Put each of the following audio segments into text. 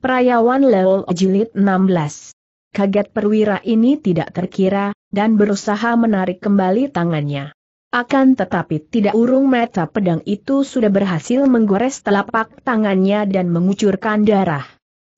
Perayawan Leol Jilid 16 Kaget perwira ini tidak terkira, dan berusaha menarik kembali tangannya. Akan tetapi tidak urung mata pedang itu sudah berhasil menggores telapak tangannya dan mengucurkan darah.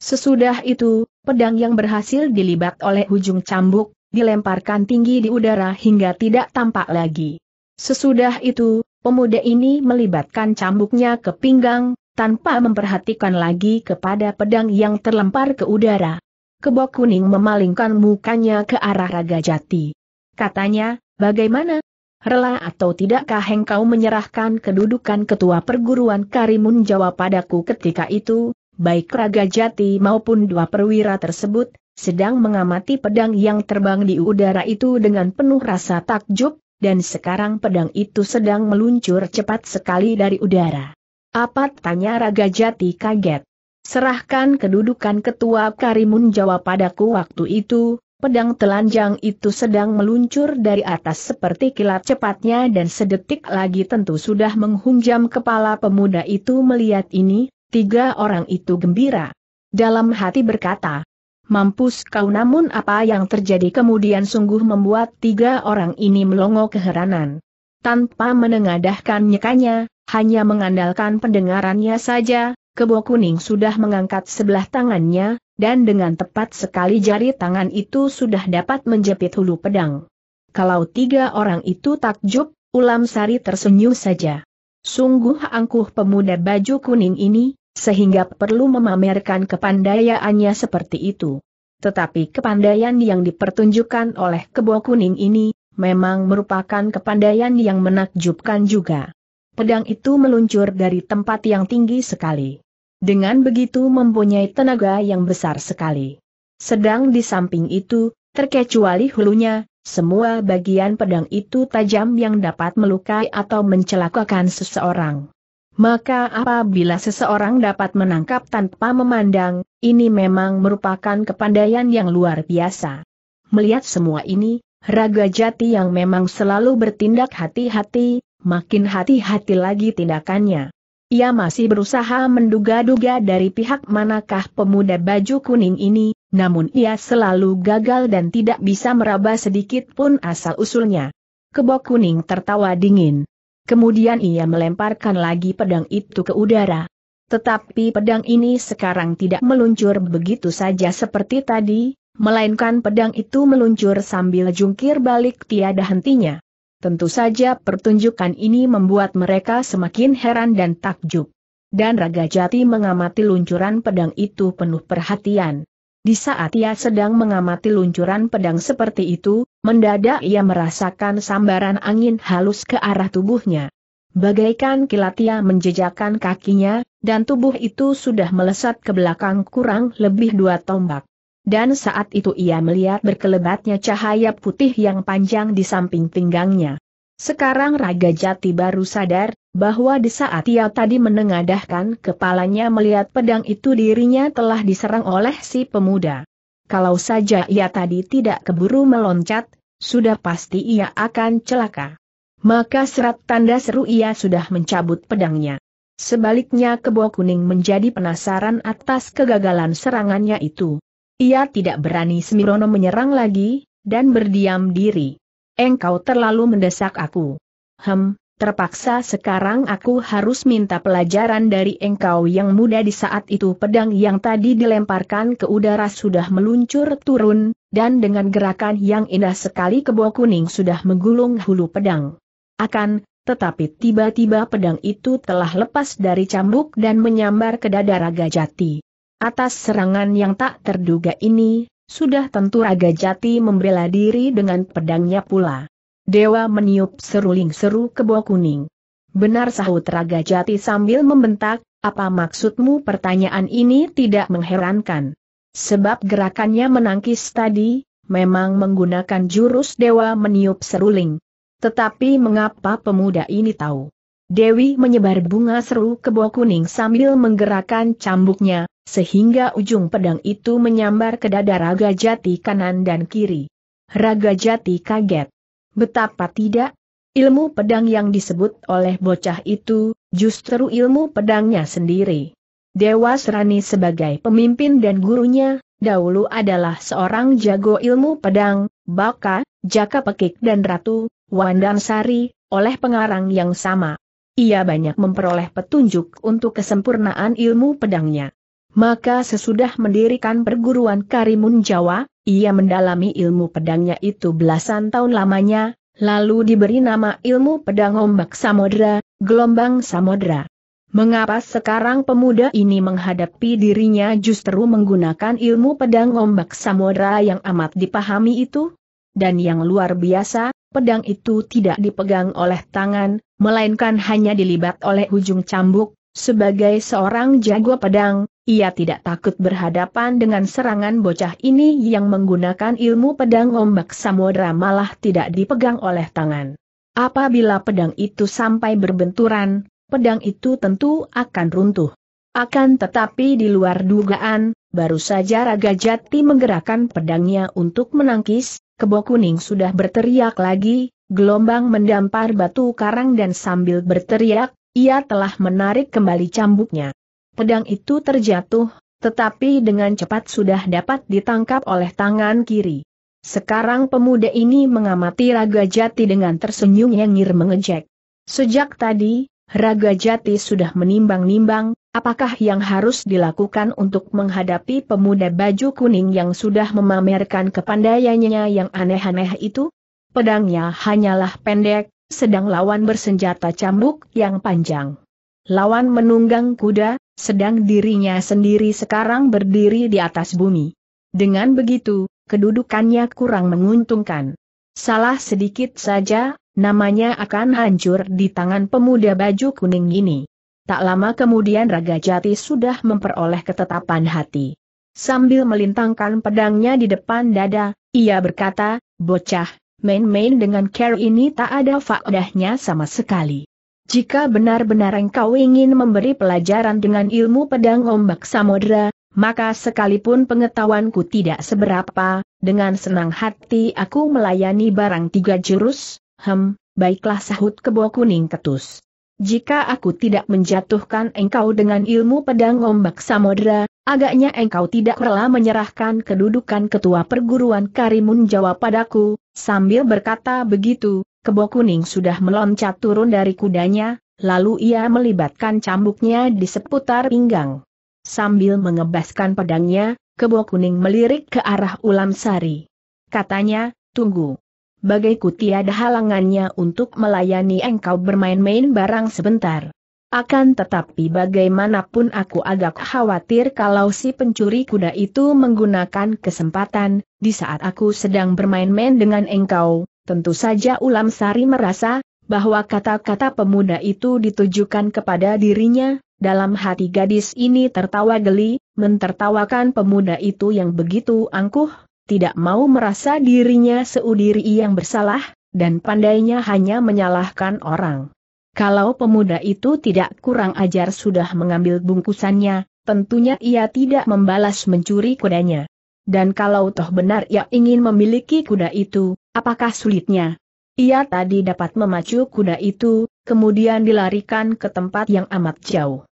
Sesudah itu, pedang yang berhasil dilibat oleh ujung cambuk, dilemparkan tinggi di udara hingga tidak tampak lagi. Sesudah itu, pemuda ini melibatkan cambuknya ke pinggang, tanpa memperhatikan lagi kepada pedang yang terlempar ke udara. Kebok kuning memalingkan mukanya ke arah Raga Jati. Katanya, bagaimana? Rela atau tidakkah engkau menyerahkan kedudukan ketua perguruan Karimun jawab padaku ketika itu, baik Raga Jati maupun dua perwira tersebut, sedang mengamati pedang yang terbang di udara itu dengan penuh rasa takjub, dan sekarang pedang itu sedang meluncur cepat sekali dari udara. Apa tanya Raga Jati kaget. Serahkan kedudukan ketua Karimun jawab padaku waktu itu, pedang telanjang itu sedang meluncur dari atas seperti kilat cepatnya dan sedetik lagi tentu sudah menghunjam kepala pemuda itu melihat ini, tiga orang itu gembira. Dalam hati berkata, mampus kau namun apa yang terjadi kemudian sungguh membuat tiga orang ini melongo keheranan. Tanpa menengadahkan nyekanya, hanya mengandalkan pendengarannya saja, Kebo Kuning sudah mengangkat sebelah tangannya, dan dengan tepat sekali jari tangan itu sudah dapat menjepit hulu pedang. Kalau tiga orang itu takjub, Ulam Sari tersenyum saja. Sungguh angkuh pemuda baju kuning ini, sehingga perlu memamerkan kepandaiannya seperti itu. Tetapi kepandaian yang dipertunjukkan oleh Kebo Kuning ini, memang merupakan kepandaian yang menakjubkan juga pedang itu meluncur dari tempat yang tinggi sekali. Dengan begitu mempunyai tenaga yang besar sekali. Sedang di samping itu, terkecuali hulunya, semua bagian pedang itu tajam yang dapat melukai atau mencelakakan seseorang. Maka apabila seseorang dapat menangkap tanpa memandang, ini memang merupakan kepandaian yang luar biasa. Melihat semua ini, Raga Jati yang memang selalu bertindak hati-hati, makin hati-hati lagi tindakannya. Ia masih berusaha menduga-duga dari pihak manakah pemuda baju kuning ini, namun ia selalu gagal dan tidak bisa meraba sedikit pun asal-usulnya. Kebok kuning tertawa dingin. Kemudian ia melemparkan lagi pedang itu ke udara. Tetapi pedang ini sekarang tidak meluncur begitu saja seperti tadi, melainkan pedang itu meluncur sambil jungkir balik tiada hentinya. Tentu saja pertunjukan ini membuat mereka semakin heran dan takjub. Dan Raga Jati mengamati luncuran pedang itu penuh perhatian. Di saat ia sedang mengamati luncuran pedang seperti itu, mendadak ia merasakan sambaran angin halus ke arah tubuhnya. Bagaikan kilat ia menjejakkan kakinya, dan tubuh itu sudah melesat ke belakang kurang lebih dua tombak. Dan saat itu ia melihat berkelebatnya cahaya putih yang panjang di samping pinggangnya. Sekarang Raga Jati baru sadar, bahwa di saat ia tadi menengadahkan kepalanya melihat pedang itu dirinya telah diserang oleh si pemuda. Kalau saja ia tadi tidak keburu meloncat, sudah pasti ia akan celaka. Maka serat tanda seru ia sudah mencabut pedangnya. Sebaliknya kebo kuning menjadi penasaran atas kegagalan serangannya itu. Ia tidak berani Semirono menyerang lagi, dan berdiam diri. Engkau terlalu mendesak aku. Hem, terpaksa sekarang aku harus minta pelajaran dari engkau yang muda di saat itu pedang yang tadi dilemparkan ke udara sudah meluncur turun, dan dengan gerakan yang indah sekali kebo kuning sudah menggulung hulu pedang. Akan, tetapi tiba-tiba pedang itu telah lepas dari cambuk dan menyambar ke dada Raga Jati. Atas serangan yang tak terduga ini, sudah tentu Raga Jati membela diri dengan pedangnya pula. Dewa meniup seruling seru kebo kuning. Benar sahut Raga Jati sambil membentak, apa maksudmu pertanyaan ini tidak mengherankan. Sebab gerakannya menangkis tadi, memang menggunakan jurus Dewa meniup seruling. Tetapi mengapa pemuda ini tahu? Dewi menyebar bunga seru kebo kuning sambil menggerakkan cambuknya, sehingga ujung pedang itu menyambar ke dada Raga Jati kanan dan kiri. Raga Jati kaget. Betapa tidak? Ilmu pedang yang disebut oleh bocah itu, justru ilmu pedangnya sendiri. Dewa Serani sebagai pemimpin dan gurunya, dahulu adalah seorang jago ilmu pedang, baka, jaka pekik dan ratu, Wandan Sari, oleh pengarang yang sama. Ia banyak memperoleh petunjuk untuk kesempurnaan ilmu pedangnya. Maka sesudah mendirikan perguruan Karimun Jawa, ia mendalami ilmu pedangnya itu belasan tahun lamanya, lalu diberi nama ilmu pedang ombak samudra, gelombang samudra. Mengapa sekarang pemuda ini menghadapi dirinya justru menggunakan ilmu pedang ombak samudra yang amat dipahami itu? Dan yang luar biasa, pedang itu tidak dipegang oleh tangan, melainkan hanya dilibat oleh ujung cambuk. Sebagai seorang jago pedang, ia tidak takut berhadapan dengan serangan bocah ini yang menggunakan ilmu pedang ombak samudra malah tidak dipegang oleh tangan. Apabila pedang itu sampai berbenturan, pedang itu tentu akan runtuh. Akan tetapi di luar dugaan, baru saja Raga Jati menggerakkan pedangnya untuk menangkis, kebo kuning sudah berteriak lagi, gelombang mendampar batu karang dan sambil berteriak, ia telah menarik kembali cambuknya. Pedang itu terjatuh, tetapi dengan cepat sudah dapat ditangkap oleh tangan kiri. Sekarang pemuda ini mengamati Raga Jati dengan tersenyum yang ngir mengejek. Sejak tadi, Raga Jati sudah menimbang-nimbang, apakah yang harus dilakukan untuk menghadapi pemuda baju kuning yang sudah memamerkan kepandaiannya yang aneh-aneh itu? Pedangnya hanyalah pendek, sedang lawan bersenjata cambuk yang panjang. Lawan menunggang kuda, sedang dirinya sendiri sekarang berdiri di atas bumi. Dengan begitu, kedudukannya kurang menguntungkan. Salah sedikit saja, namanya akan hancur di tangan pemuda baju kuning ini. Tak lama kemudian Raga Jati sudah memperoleh ketetapan hati. Sambil melintangkan pedangnya di depan dada, ia berkata, bocah, main-main dengan care ini tak ada faedahnya sama sekali. Jika benar-benar engkau ingin memberi pelajaran dengan ilmu pedang ombak samudra, maka sekalipun pengetahuanku tidak seberapa, dengan senang hati aku melayani barang tiga jurus, Hem, baiklah sahut kebo kuning ketus. Jika aku tidak menjatuhkan engkau dengan ilmu pedang ombak samudra, agaknya engkau tidak rela menyerahkan kedudukan ketua perguruan Karimun Jawa padaku, sambil berkata begitu, kebo kuning sudah meloncat turun dari kudanya, lalu ia melibatkan cambuknya di seputar pinggang. Sambil mengebaskan pedangnya, kebo kuning melirik ke arah ulam sari. Katanya, tunggu bagaiku tiada halangannya untuk melayani engkau bermain-main barang sebentar. Akan tetapi bagaimanapun aku agak khawatir kalau si pencuri kuda itu menggunakan kesempatan, di saat aku sedang bermain-main dengan engkau, tentu saja Ulam Sari merasa, bahwa kata-kata pemuda itu ditujukan kepada dirinya, dalam hati gadis ini tertawa geli, mentertawakan pemuda itu yang begitu angkuh, tidak mau merasa dirinya seudiri yang bersalah, dan pandainya hanya menyalahkan orang. Kalau pemuda itu tidak kurang ajar sudah mengambil bungkusannya, tentunya ia tidak membalas mencuri kudanya. Dan kalau toh benar ia ingin memiliki kuda itu, apakah sulitnya? Ia tadi dapat memacu kuda itu, kemudian dilarikan ke tempat yang amat jauh.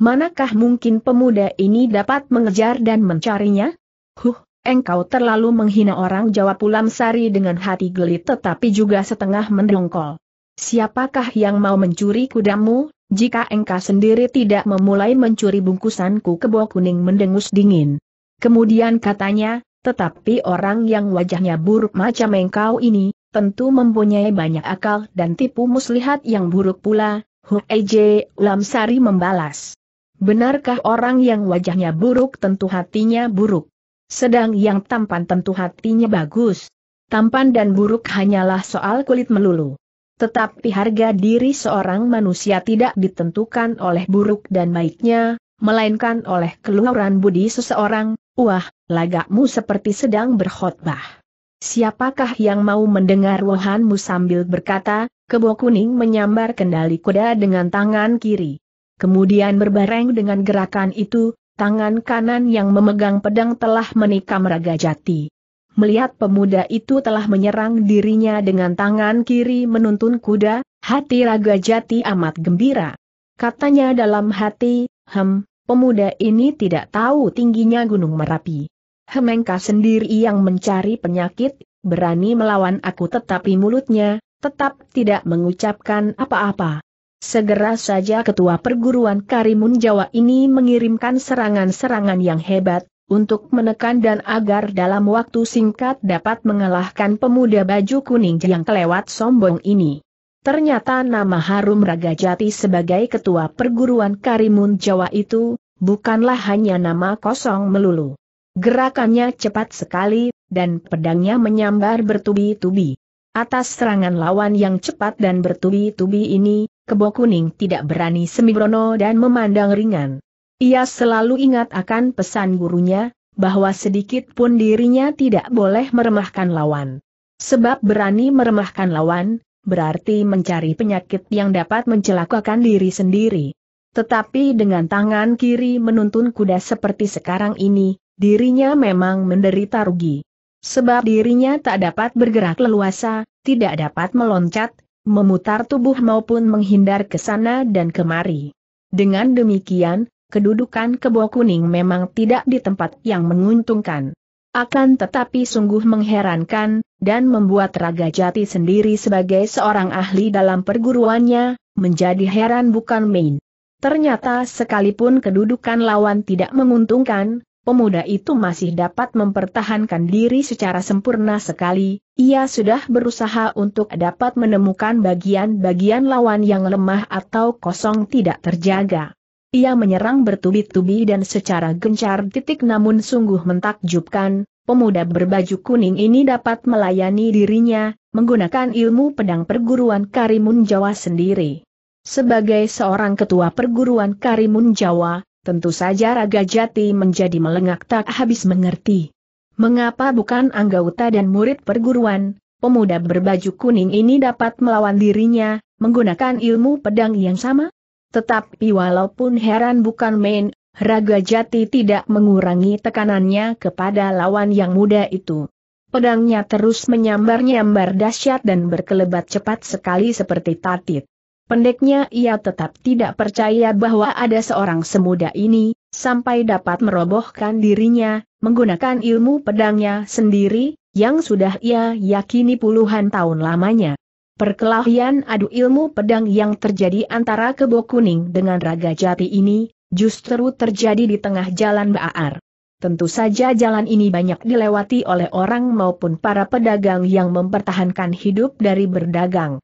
Manakah mungkin pemuda ini dapat mengejar dan mencarinya? Huh, Engkau terlalu menghina orang jawab Pulam Sari dengan hati gelit tetapi juga setengah mendongkol. Siapakah yang mau mencuri kudamu, jika engkau sendiri tidak memulai mencuri bungkusanku kebo kuning mendengus dingin. Kemudian katanya, tetapi orang yang wajahnya buruk macam engkau ini, tentu mempunyai banyak akal dan tipu muslihat yang buruk pula, Huk Eje, Ulam Sari membalas. Benarkah orang yang wajahnya buruk tentu hatinya buruk? Sedang yang tampan tentu hatinya bagus. Tampan dan buruk hanyalah soal kulit melulu. Tetapi harga diri seorang manusia tidak ditentukan oleh buruk dan baiknya, melainkan oleh keluaran budi seseorang, wah, lagakmu seperti sedang berkhotbah. Siapakah yang mau mendengar wahanmu sambil berkata, kebo kuning menyambar kendali kuda dengan tangan kiri. Kemudian berbareng dengan gerakan itu, tangan kanan yang memegang pedang telah menikam Raga Jati. Melihat pemuda itu telah menyerang dirinya dengan tangan kiri menuntun kuda, hati Raga Jati amat gembira. Katanya dalam hati, hem, pemuda ini tidak tahu tingginya Gunung Merapi. Hemengka sendiri yang mencari penyakit, berani melawan aku tetapi mulutnya, tetap tidak mengucapkan apa-apa. Segera saja ketua perguruan Karimun Jawa ini mengirimkan serangan-serangan yang hebat, untuk menekan dan agar dalam waktu singkat dapat mengalahkan pemuda baju kuning yang kelewat sombong ini. Ternyata nama harum Raga Jati sebagai ketua perguruan Karimun Jawa itu, bukanlah hanya nama kosong melulu. Gerakannya cepat sekali, dan pedangnya menyambar bertubi-tubi. Atas serangan lawan yang cepat dan bertubi-tubi ini, Kebo Kuning tidak berani sembrono dan memandang ringan. Ia selalu ingat akan pesan gurunya, bahwa sedikit pun dirinya tidak boleh meremahkan lawan. Sebab berani meremahkan lawan, berarti mencari penyakit yang dapat mencelakakan diri sendiri. Tetapi dengan tangan kiri menuntun kuda seperti sekarang ini, dirinya memang menderita rugi. Sebab dirinya tak dapat bergerak leluasa, tidak dapat meloncat, memutar tubuh maupun menghindar ke sana dan kemari. Dengan demikian, kedudukan kebo kuning memang tidak di tempat yang menguntungkan. Akan tetapi sungguh mengherankan, dan membuat Raga Jati sendiri sebagai seorang ahli dalam perguruannya, menjadi heran bukan main. Ternyata sekalipun kedudukan lawan tidak menguntungkan, pemuda itu masih dapat mempertahankan diri secara sempurna sekali, ia sudah berusaha untuk dapat menemukan bagian-bagian lawan yang lemah atau kosong tidak terjaga. Ia menyerang bertubi-tubi dan secara gencar titik namun sungguh mentakjubkan, pemuda berbaju kuning ini dapat melayani dirinya, menggunakan ilmu pedang perguruan Karimun Jawa sendiri. Sebagai seorang ketua perguruan Karimun Jawa, Tentu saja Raga Jati menjadi melengak tak habis mengerti. Mengapa bukan anggota dan murid perguruan, pemuda berbaju kuning ini dapat melawan dirinya, menggunakan ilmu pedang yang sama? Tetapi walaupun heran bukan main, Raga Jati tidak mengurangi tekanannya kepada lawan yang muda itu. Pedangnya terus menyambar-nyambar dahsyat dan berkelebat cepat sekali seperti tatit. Pendeknya ia tetap tidak percaya bahwa ada seorang semuda ini, sampai dapat merobohkan dirinya, menggunakan ilmu pedangnya sendiri, yang sudah ia yakini puluhan tahun lamanya. Perkelahian adu ilmu pedang yang terjadi antara kebo kuning dengan raga jati ini, justru terjadi di tengah jalan Baar. Tentu saja jalan ini banyak dilewati oleh orang maupun para pedagang yang mempertahankan hidup dari berdagang.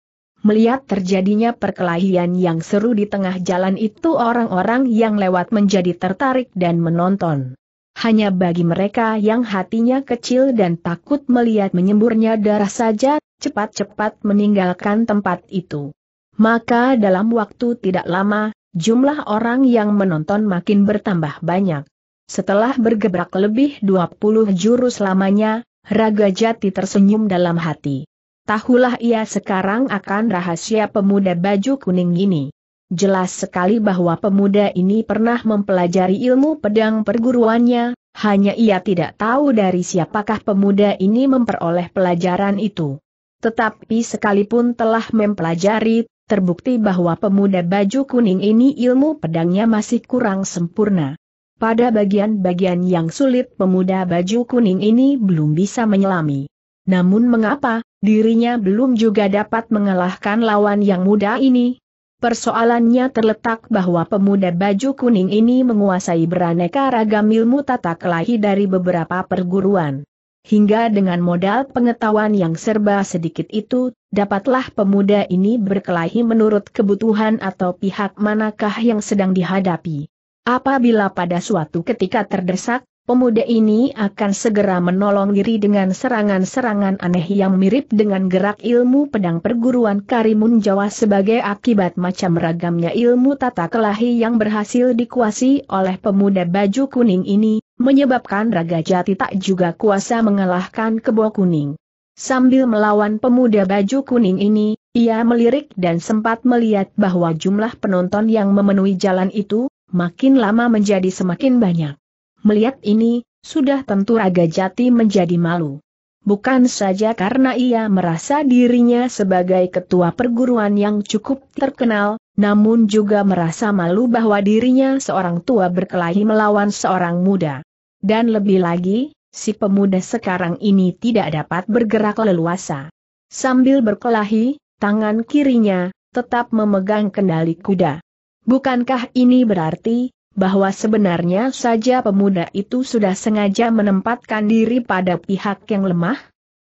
Melihat terjadinya perkelahian yang seru di tengah jalan itu orang-orang yang lewat menjadi tertarik dan menonton. Hanya bagi mereka yang hatinya kecil dan takut melihat menyemburnya darah saja, cepat-cepat meninggalkan tempat itu. Maka dalam waktu tidak lama, jumlah orang yang menonton makin bertambah banyak. Setelah bergebrak lebih 20 jurus lamanya, Raga Jati tersenyum dalam hati. Tahulah ia sekarang akan rahasia pemuda baju kuning ini. Jelas sekali bahwa pemuda ini pernah mempelajari ilmu pedang perguruannya, hanya ia tidak tahu dari siapakah pemuda ini memperoleh pelajaran itu. Tetapi sekalipun telah mempelajari, terbukti bahwa pemuda baju kuning ini ilmu pedangnya masih kurang sempurna. Pada bagian-bagian yang sulit pemuda baju kuning ini belum bisa menyelami. Namun mengapa, dirinya belum juga dapat mengalahkan lawan yang muda ini? Persoalannya terletak bahwa pemuda baju kuning ini menguasai beraneka ragam ilmu tata kelahi dari beberapa perguruan. Hingga dengan modal pengetahuan yang serba sedikit itu, dapatlah pemuda ini berkelahi menurut kebutuhan atau pihak manakah yang sedang dihadapi. Apabila pada suatu ketika terdesak, pemuda ini akan segera menolong diri dengan serangan-serangan aneh yang mirip dengan gerak ilmu pedang perguruan Karimun Jawa sebagai akibat macam ragamnya ilmu tata kelahi yang berhasil dikuasai oleh pemuda baju kuning ini, menyebabkan Raga Jati tak juga kuasa mengalahkan kebo kuning. Sambil melawan pemuda baju kuning ini, ia melirik dan sempat melihat bahwa jumlah penonton yang memenuhi jalan itu, makin lama menjadi semakin banyak. Melihat ini, sudah tentu Raga Jati menjadi malu. bukan saja karena ia merasa dirinya sebagai ketua perguruan yang cukup terkenal, namun juga merasa malu bahwa dirinya seorang tua berkelahi melawan seorang muda. Dan lebih lagi, si pemuda sekarang ini tidak dapat bergerak leluasa. Sambil berkelahi, tangan kirinya tetap memegang kendali kuda. Bukankah ini berarti bahwa sebenarnya saja pemuda itu sudah sengaja menempatkan diri pada pihak yang lemah?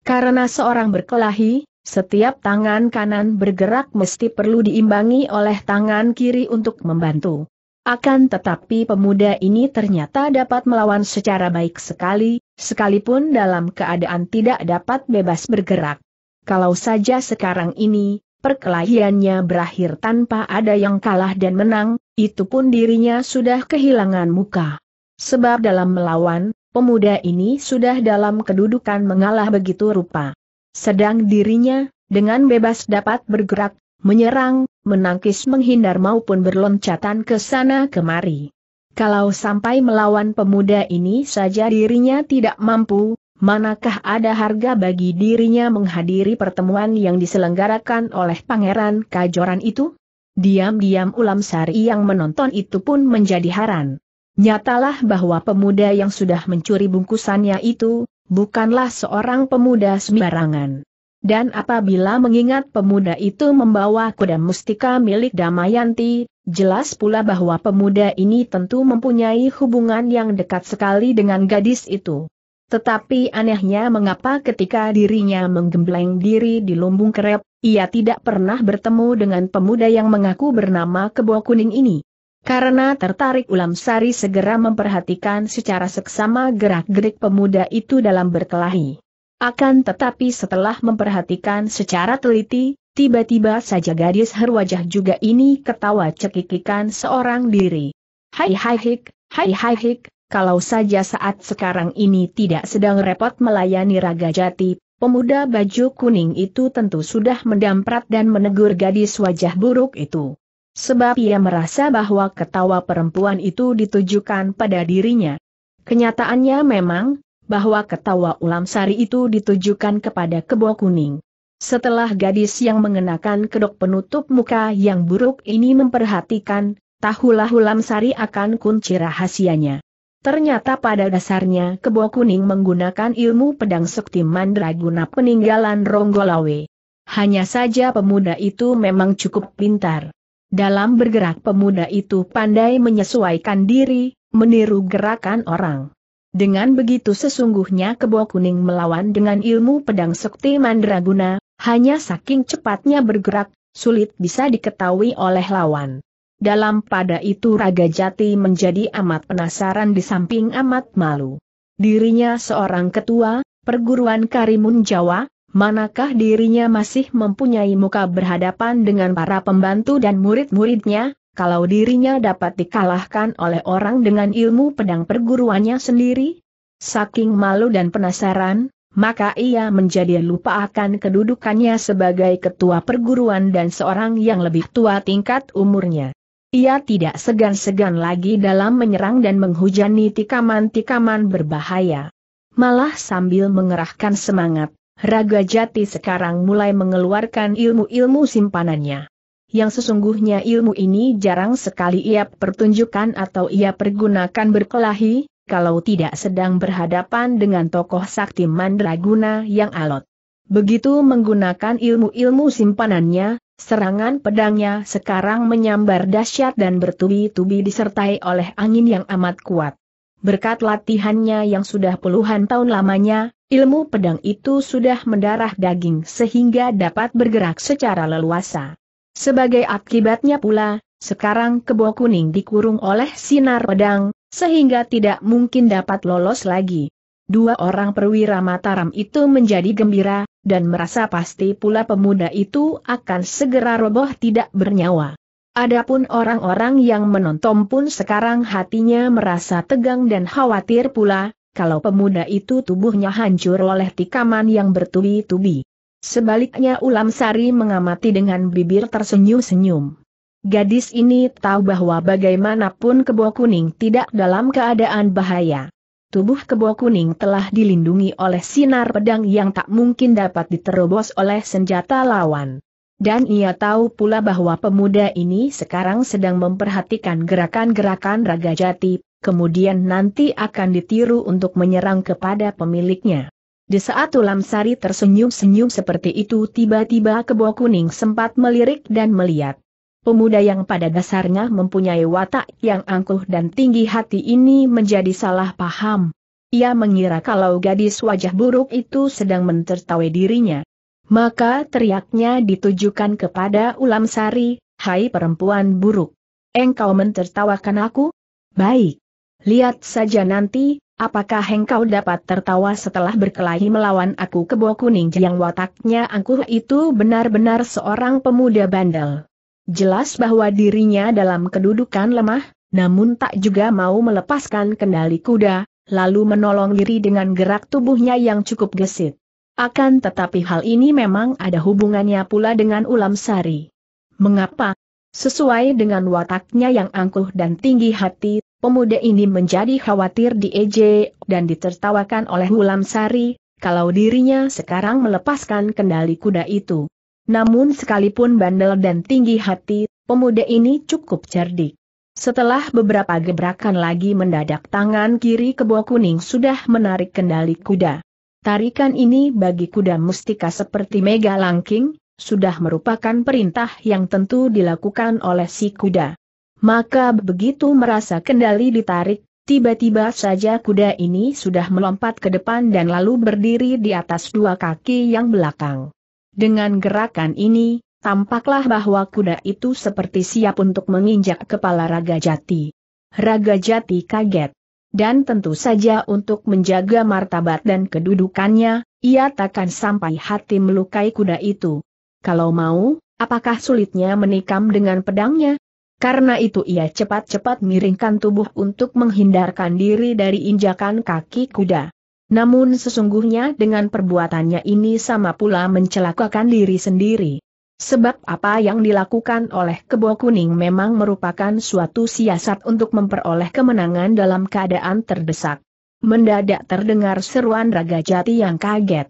Karena seorang berkelahi, setiap tangan kanan bergerak mesti perlu diimbangi oleh tangan kiri untuk membantu. Akan tetapi pemuda ini ternyata dapat melawan secara baik sekali, sekalipun dalam keadaan tidak dapat bebas bergerak. Kalau saja sekarang ini, perkelahiannya berakhir tanpa ada yang kalah dan menang, itu pun dirinya sudah kehilangan muka. Sebab dalam melawan, pemuda ini sudah dalam kedudukan mengalah begitu rupa. Sedang dirinya, dengan bebas dapat bergerak, menyerang, menangkis menghindar maupun berloncatan ke sana kemari. Kalau sampai melawan pemuda ini saja dirinya tidak mampu, manakah ada harga bagi dirinya menghadiri pertemuan yang diselenggarakan oleh Pangeran Kajoran itu? Diam-diam Ulam Sari yang menonton itu pun menjadi haran. Nyatalah bahwa pemuda yang sudah mencuri bungkusannya itu, bukanlah seorang pemuda sembarangan. Dan apabila mengingat pemuda itu membawa kuda mustika milik Damayanti, jelas pula bahwa pemuda ini tentu mempunyai hubungan yang dekat sekali dengan gadis itu. Tetapi anehnya mengapa ketika dirinya menggembleng diri di lumbung kerep, ia tidak pernah bertemu dengan pemuda yang mengaku bernama Kebo Kuning ini. Karena tertarik Ulam Sari segera memperhatikan secara seksama gerak-gerik pemuda itu dalam berkelahi. Akan tetapi setelah memperhatikan secara teliti, tiba-tiba saja gadis herwajah juga ini ketawa cekikikan seorang diri. Hai hai hik, hai hai hik, kalau saja saat sekarang ini tidak sedang repot melayani Raga Jati, Pemuda baju kuning itu tentu sudah mendamprat dan menegur gadis wajah buruk itu. Sebab ia merasa bahwa ketawa perempuan itu ditujukan pada dirinya. Kenyataannya memang, bahwa ketawa ulam sari itu ditujukan kepada kebo kuning. Setelah gadis yang mengenakan kedok penutup muka yang buruk ini memperhatikan, tahulah ulam sari akan kunci rahasianya. Ternyata pada dasarnya kebo kuning menggunakan ilmu pedang sekti mandraguna peninggalan Ronggolawe. Hanya saja pemuda itu memang cukup pintar. Dalam bergerak pemuda itu pandai menyesuaikan diri, meniru gerakan orang. Dengan begitu sesungguhnya kebo kuning melawan dengan ilmu pedang sekti mandraguna, hanya saking cepatnya bergerak, sulit bisa diketahui oleh lawan. Dalam pada itu Raga Jati menjadi amat penasaran di samping amat malu. Dirinya seorang ketua, perguruan Karimun Jawa, manakah dirinya masih mempunyai muka berhadapan dengan para pembantu dan murid-muridnya, kalau dirinya dapat dikalahkan oleh orang dengan ilmu pedang perguruannya sendiri? Saking malu dan penasaran, maka ia menjadi lupa akan kedudukannya sebagai ketua perguruan dan seorang yang lebih tua tingkat umurnya. Ia tidak segan-segan lagi dalam menyerang dan menghujani tikaman-tikaman berbahaya. Malah sambil mengerahkan semangat, Raga Jati sekarang mulai mengeluarkan ilmu-ilmu simpanannya. Yang sesungguhnya ilmu ini jarang sekali ia pertunjukkan atau ia pergunakan berkelahi, kalau tidak sedang berhadapan dengan tokoh sakti mandraguna yang alot. Begitu menggunakan ilmu-ilmu simpanannya, Serangan pedangnya sekarang menyambar dahsyat dan bertubi-tubi disertai oleh angin yang amat kuat. Berkat latihannya yang sudah puluhan tahun lamanya, ilmu pedang itu sudah mendarah daging sehingga dapat bergerak secara leluasa. Sebagai akibatnya pula, sekarang kebo kuning dikurung oleh sinar pedang, sehingga tidak mungkin dapat lolos lagi. Dua orang perwira Mataram itu menjadi gembira, dan merasa pasti pula pemuda itu akan segera roboh tidak bernyawa. Adapun orang-orang yang menonton pun sekarang hatinya merasa tegang dan khawatir pula, kalau pemuda itu tubuhnya hancur oleh tikaman yang bertubi-tubi. Sebaliknya Ulam Sari mengamati dengan bibir tersenyum-senyum. Gadis ini tahu bahwa bagaimanapun kebo kuning tidak dalam keadaan bahaya. Tubuh kebo kuning telah dilindungi oleh sinar pedang yang tak mungkin dapat diterobos oleh senjata lawan. Dan ia tahu pula bahwa pemuda ini sekarang sedang memperhatikan gerakan-gerakan Raga Jati, kemudian nanti akan ditiru untuk menyerang kepada pemiliknya. Di saat Ulam Sari tersenyum-senyum seperti itu tiba-tiba kebo kuning sempat melirik dan melihat. Pemuda yang pada dasarnya mempunyai watak yang angkuh dan tinggi hati ini menjadi salah paham. Ia mengira kalau gadis wajah buruk itu sedang mentertawai dirinya. Maka teriaknya ditujukan kepada Ulam Sari, Hai perempuan buruk. Engkau mentertawakan aku? Baik. Lihat saja nanti, apakah engkau dapat tertawa setelah berkelahi melawan aku kebo kuning yang wataknya angkuh itu benar-benar seorang pemuda bandel. Jelas bahwa dirinya dalam kedudukan lemah, namun tak juga mau melepaskan kendali kuda, lalu menolong diri dengan gerak tubuhnya yang cukup gesit. Akan tetapi hal ini memang ada hubungannya pula dengan ulam sari. Mengapa? Sesuai dengan wataknya yang angkuh dan tinggi hati, pemuda ini menjadi khawatir dieje dan ditertawakan oleh ulam sari, kalau dirinya sekarang melepaskan kendali kuda itu. Namun sekalipun bandel dan tinggi hati, pemuda ini cukup cerdik. Setelah beberapa gebrakan lagi mendadak tangan kiri kebo kuning sudah menarik kendali kuda. Tarikan ini bagi kuda mustika seperti Mega Langking, sudah merupakan perintah yang tentu dilakukan oleh si kuda. Maka begitu merasa kendali ditarik, tiba-tiba saja kuda ini sudah melompat ke depan dan lalu berdiri di atas dua kaki yang belakang. Dengan gerakan ini, tampaklah bahwa kuda itu seperti siap untuk menginjak kepala Raga Jati. Raga Jati kaget dan tentu saja untuk menjaga martabat dan kedudukannya, ia takkan sampai hati melukai kuda itu. Kalau mau, apakah sulitnya menikam dengan pedangnya? Karena itu ia cepat-cepat miringkan tubuh untuk menghindarkan diri dari injakan kaki kuda. Namun sesungguhnya dengan perbuatannya ini sama pula mencelakakan diri sendiri. Sebab apa yang dilakukan oleh Kebo Kuning memang merupakan suatu siasat untuk memperoleh kemenangan dalam keadaan terdesak. Mendadak terdengar seruan Raga Jati yang kaget.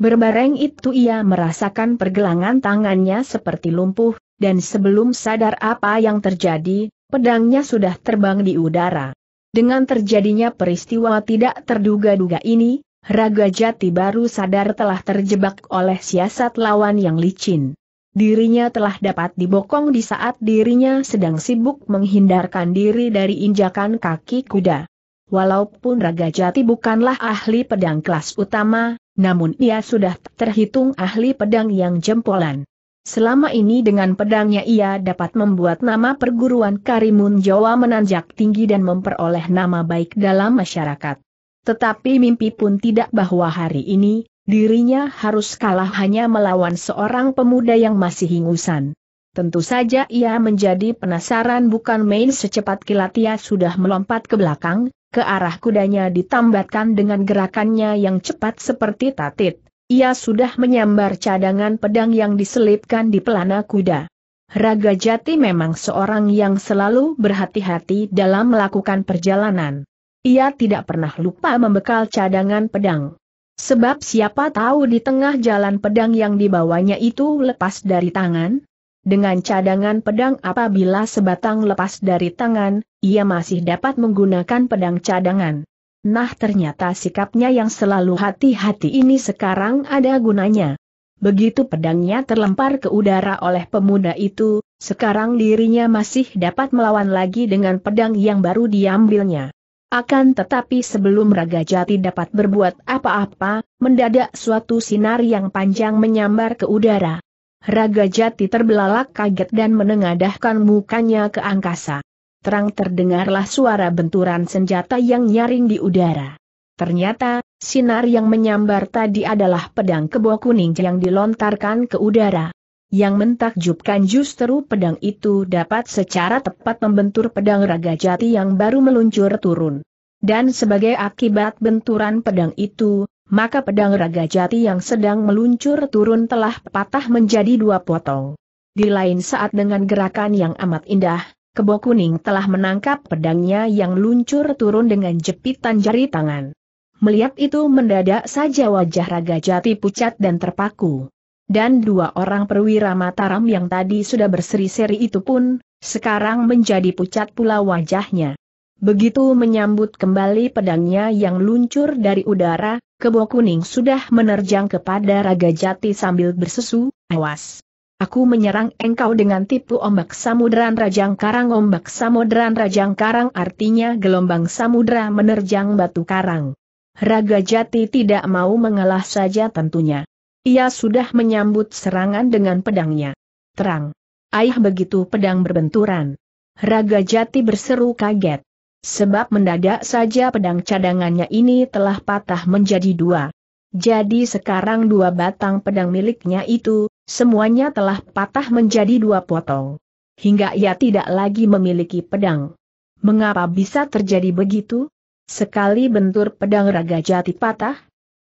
Berbareng itu ia merasakan pergelangan tangannya seperti lumpuh, dan sebelum sadar apa yang terjadi, pedangnya sudah terbang di udara. Dengan terjadinya peristiwa tidak terduga-duga ini, Raga Jati baru sadar telah terjebak oleh siasat lawan yang licin dirinya telah dapat dibokong di saat dirinya sedang sibuk menghindarkan diri dari injakan kaki kuda. Walaupun Raga Jati bukanlah ahli pedang kelas utama, namun ia sudah terhitung ahli pedang yang jempolan. Selama ini dengan pedangnya ia dapat membuat nama perguruan Karimun Jawa menanjak tinggi dan memperoleh nama baik dalam masyarakat. Tetapi mimpi pun tidak bahwa hari ini, dirinya harus kalah hanya melawan seorang pemuda yang masih hingusan. Tentu saja ia menjadi penasaran bukan main secepat kilat ia sudah melompat ke belakang, ke arah kudanya ditambatkan dengan gerakannya yang cepat seperti tatit. Ia sudah menyambar cadangan pedang yang diselipkan di pelana kuda. Raga Jati memang seorang yang selalu berhati-hati dalam melakukan perjalanan. Ia tidak pernah lupa membekal cadangan pedang. Sebab siapa tahu di tengah jalan pedang yang dibawanya itu lepas dari tangan? Dengan cadangan pedang apabila sebatang lepas dari tangan, ia masih dapat menggunakan pedang cadangan. Nah ternyata sikapnya yang selalu hati-hati ini sekarang ada gunanya. Begitu pedangnya terlempar ke udara oleh pemuda itu, sekarang dirinya masih dapat melawan lagi dengan pedang yang baru diambilnya. Akan tetapi sebelum Raga Jati dapat berbuat apa-apa, mendadak suatu sinar yang panjang menyambar ke udara. Raga Jati terbelalak kaget dan menengadahkan mukanya ke angkasa. Terang terdengarlah suara benturan senjata yang nyaring di udara. Ternyata, sinar yang menyambar tadi adalah pedang kebo kuning yang dilontarkan ke udara. Yang mentakjubkan justru pedang itu dapat secara tepat membentur pedang Raga Jati yang baru meluncur turun. Dan sebagai akibat benturan pedang itu, maka pedang Raga Jati yang sedang meluncur turun telah patah menjadi dua potong. Di lain saat dengan gerakan yang amat indah, Kebo Kuning telah menangkap pedangnya yang luncur turun dengan jepitan jari tangan. Melihat itu mendadak saja wajah Raga Jati pucat dan terpaku. Dan dua orang perwira Mataram yang tadi sudah berseri-seri itu pun, sekarang menjadi pucat pula wajahnya. Begitu menyambut kembali pedangnya yang luncur dari udara, kebo kuning sudah menerjang kepada Raga Jati sambil bersesu, awas. Aku menyerang engkau dengan tipu ombak samuderan Rajang Karang Ombak samuderan Rajang Karang artinya gelombang samudera menerjang batu karang. Raga Jati tidak mau mengalah saja tentunya. Ia sudah menyambut serangan dengan pedangnya. Terang. Ayah begitu pedang berbenturan. Raga Jati berseru kaget. Sebab mendadak saja pedang cadangannya ini telah patah menjadi dua. Jadi sekarang dua batang pedang miliknya itu, semuanya telah patah menjadi dua potong. Hingga ia tidak lagi memiliki pedang. Mengapa bisa terjadi begitu? Sekali bentur pedang Raga Jati patah,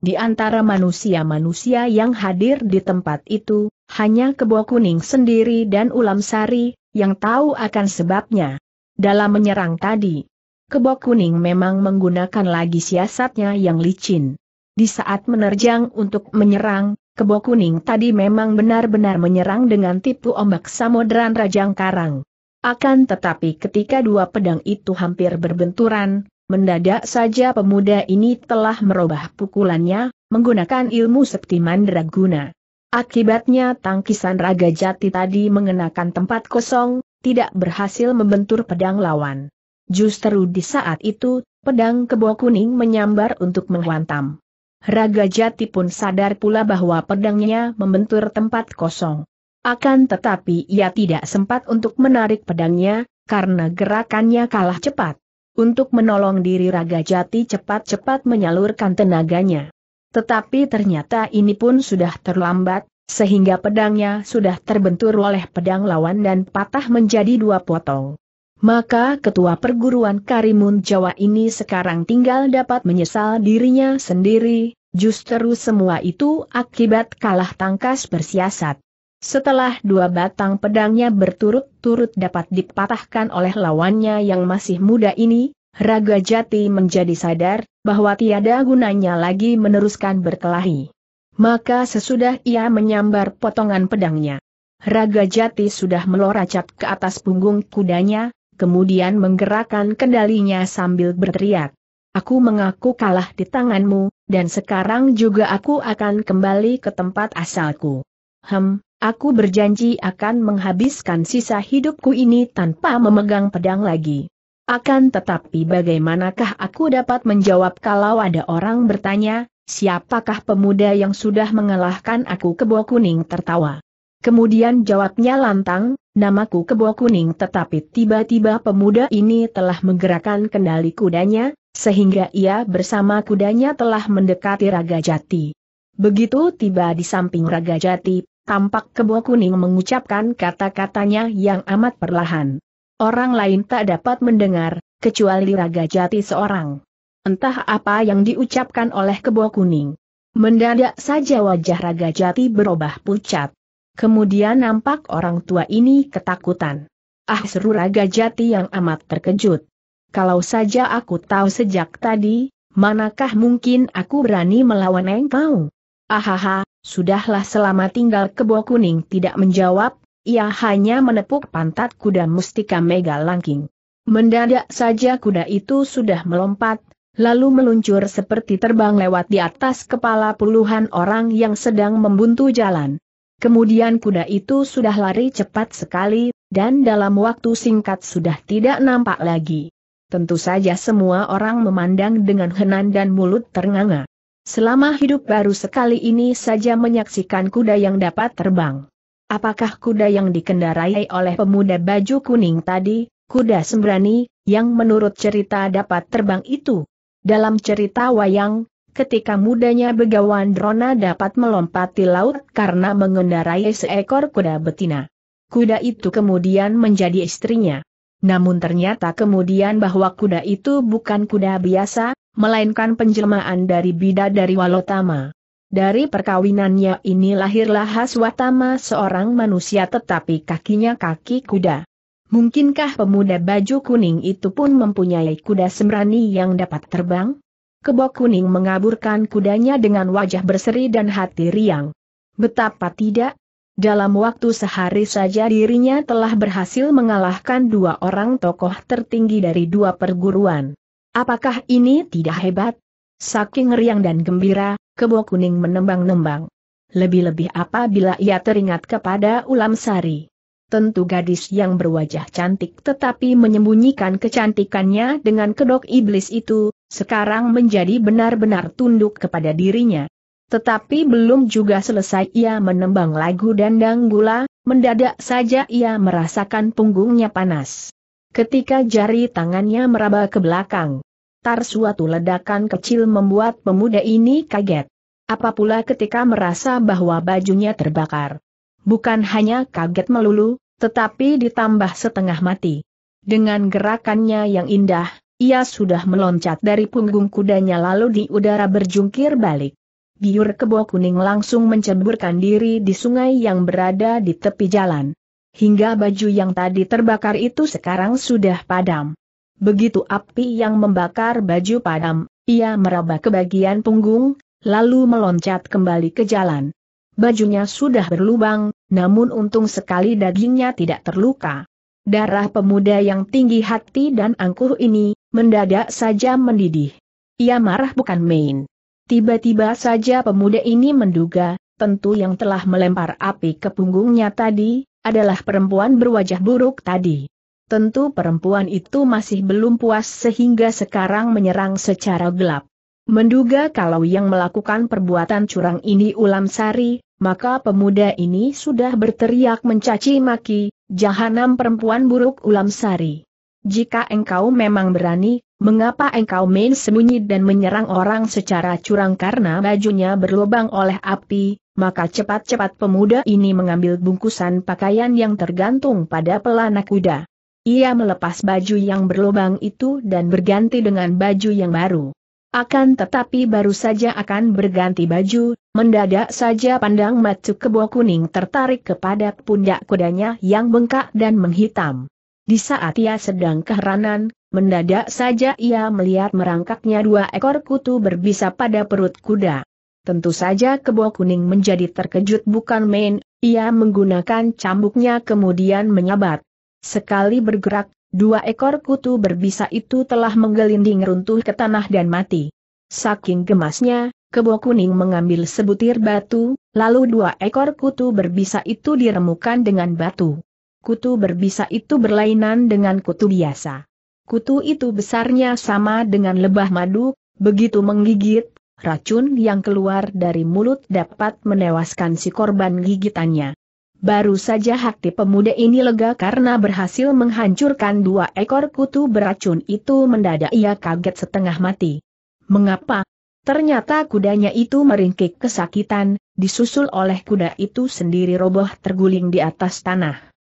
di antara manusia-manusia yang hadir di tempat itu, hanya Kebo Kuning sendiri dan Ulam Sari, yang tahu akan sebabnya. Dalam menyerang tadi, Kebo Kuning memang menggunakan lagi siasatnya yang licin. Di saat menerjang untuk menyerang, Kebo Kuning tadi memang benar-benar menyerang dengan tipu ombak samudran Rajang Karang. Akan tetapi ketika dua pedang itu hampir berbenturan, Mendadak saja pemuda ini telah merubah pukulannya, menggunakan ilmu sekti mandraguna. Akibatnya tangkisan raga jati tadi mengenakan tempat kosong, tidak berhasil membentur pedang lawan. Justru di saat itu, pedang kebo kuning menyambar untuk menghantam. Raga jati pun sadar pula bahwa pedangnya membentur tempat kosong. Akan tetapi ia tidak sempat untuk menarik pedangnya, karena gerakannya kalah cepat. Untuk menolong diri Raga Jati cepat-cepat menyalurkan tenaganya. Tetapi ternyata ini pun sudah terlambat, sehingga pedangnya sudah terbentur oleh pedang lawan dan patah menjadi dua potong. Maka ketua perguruan Karimun Jawa ini sekarang tinggal dapat menyesal dirinya sendiri, justru semua itu akibat kalah tangkas bersiasat. Setelah dua batang pedangnya berturut-turut dapat dipatahkan oleh lawannya yang masih muda ini, Raga Jati menjadi sadar bahwa tiada gunanya lagi meneruskan berkelahi. Maka sesudah ia menyambar potongan pedangnya, Raga Jati sudah meloracap ke atas punggung kudanya, kemudian menggerakkan kendalinya sambil berteriak. Aku mengaku kalah di tanganmu, dan sekarang juga aku akan kembali ke tempat asalku. Hem, Aku berjanji akan menghabiskan sisa hidupku ini tanpa memegang pedang lagi. Akan tetapi bagaimanakah aku dapat menjawab kalau ada orang bertanya, siapakah pemuda yang sudah mengalahkan aku kebo kuning tertawa. Kemudian jawabnya lantang, namaku kebo kuning tetapi tiba-tiba pemuda ini telah menggerakkan kendali kudanya, sehingga ia bersama kudanya telah mendekati Raga Jati. Begitu tiba di samping Raga Jati, tampak kebo kuning mengucapkan kata-katanya yang amat perlahan. Orang lain tak dapat mendengar, kecuali Raga Jati seorang. Entah apa yang diucapkan oleh kebo kuning. Mendadak saja wajah Raga Jati berubah pucat. Kemudian nampak orang tua ini ketakutan. Ah seru Raga Jati yang amat terkejut. Kalau saja aku tahu sejak tadi, manakah mungkin aku berani melawan engkau? Ahaha, Sudahlah selama tinggal kebo kuning tidak menjawab, ia hanya menepuk pantat kuda mustika mega langking. Mendadak saja kuda itu sudah melompat, lalu meluncur seperti terbang lewat di atas kepala puluhan orang yang sedang membuntu jalan. Kemudian kuda itu sudah lari cepat sekali, dan dalam waktu singkat sudah tidak nampak lagi. Tentu saja semua orang memandang dengan henan dan mulut ternganga. Selama hidup baru sekali ini saja menyaksikan kuda yang dapat terbang. Apakah kuda yang dikendarai oleh pemuda baju kuning tadi, kuda sembrani, yang menurut cerita dapat terbang itu? Dalam cerita wayang, ketika mudanya Begawan Drona dapat melompati laut karena mengendarai seekor kuda betina. Kuda itu kemudian menjadi istrinya. Namun ternyata kemudian bahwa kuda itu bukan kuda biasa, melainkan penjelmaan dari bidadari Walotama. Dari perkawinannya ini lahirlah Haswatama seorang manusia tetapi kakinya kaki kuda. Mungkinkah pemuda baju kuning itu pun mempunyai kuda sembrani yang dapat terbang? Kebo kuning mengaburkan kudanya dengan wajah berseri dan hati riang. Betapa tidak? Dalam waktu sehari saja dirinya telah berhasil mengalahkan dua orang tokoh tertinggi dari dua perguruan. Apakah ini tidak hebat? Saking riang dan gembira, kebo kuning menembang-nembang. Lebih-lebih apabila ia teringat kepada ulam sari tentu gadis yang berwajah cantik tetapi menyembunyikan kecantikannya dengan kedok iblis itu, sekarang menjadi benar-benar tunduk kepada dirinya. Tetapi belum juga selesai ia menembang lagu dandang gula, mendadak saja ia merasakan punggungnya panas. Ketika jari tangannya meraba ke belakang, tar suatu ledakan kecil membuat pemuda ini kaget. Apa pula ketika merasa bahwa bajunya terbakar. Bukan hanya kaget melulu, tetapi ditambah setengah mati. Dengan gerakannya yang indah, ia sudah meloncat dari punggung kudanya lalu di udara berjungkir balik. Biur kebo kuning langsung menceburkan diri di sungai yang berada di tepi jalan. Hingga baju yang tadi terbakar itu sekarang sudah padam. Begitu api yang membakar baju padam, ia meraba ke bagian punggung, lalu meloncat kembali ke jalan. Bajunya sudah berlubang, namun untung sekali dagingnya tidak terluka. Darah pemuda yang tinggi hati dan angkuh ini, mendadak saja mendidih. Ia marah bukan main. Tiba-tiba saja pemuda ini menduga, tentu yang telah melempar api ke punggungnya tadi, adalah perempuan berwajah buruk tadi. Tentu perempuan itu masih belum puas sehingga sekarang menyerang secara gelap. Menduga kalau yang melakukan perbuatan curang ini ulam sari, maka pemuda ini sudah berteriak mencaci maki, jahanam perempuan buruk ulam sari. Jika engkau memang berani, mengapa engkau main sembunyi dan menyerang orang secara curang karena bajunya berlubang oleh api, maka cepat-cepat pemuda ini mengambil bungkusan pakaian yang tergantung pada pelana kuda. Ia melepas baju yang berlubang itu dan berganti dengan baju yang baru. Akan tetapi baru saja akan berganti baju, mendadak saja pandang matu kebo kuning tertarik kepada pundak kudanya yang bengkak dan menghitam. Di saat ia sedang keheranan, mendadak saja ia melihat merangkaknya dua ekor kutu berbisa pada perut kuda. Tentu saja kebo kuning menjadi terkejut bukan main, ia menggunakan cambuknya kemudian menyabat. Sekali bergerak, dua ekor kutu berbisa itu telah menggelinding runtuh ke tanah dan mati. Saking gemasnya, kebo kuning mengambil sebutir batu, lalu dua ekor kutu berbisa itu diremukan dengan batu. Kutu berbisa itu berlainan dengan kutu biasa. Kutu itu besarnya sama dengan lebah madu, begitu menggigit, racun yang keluar dari mulut dapat menewaskan si korban gigitannya. Baru saja hati pemuda ini lega karena berhasil menghancurkan dua ekor kutu beracun itu mendadak ia kaget setengah mati. Mengapa? Ternyata kudanya itu meringkik kesakitan, disusul oleh kuda itu sendiri roboh terguling di atas tanah.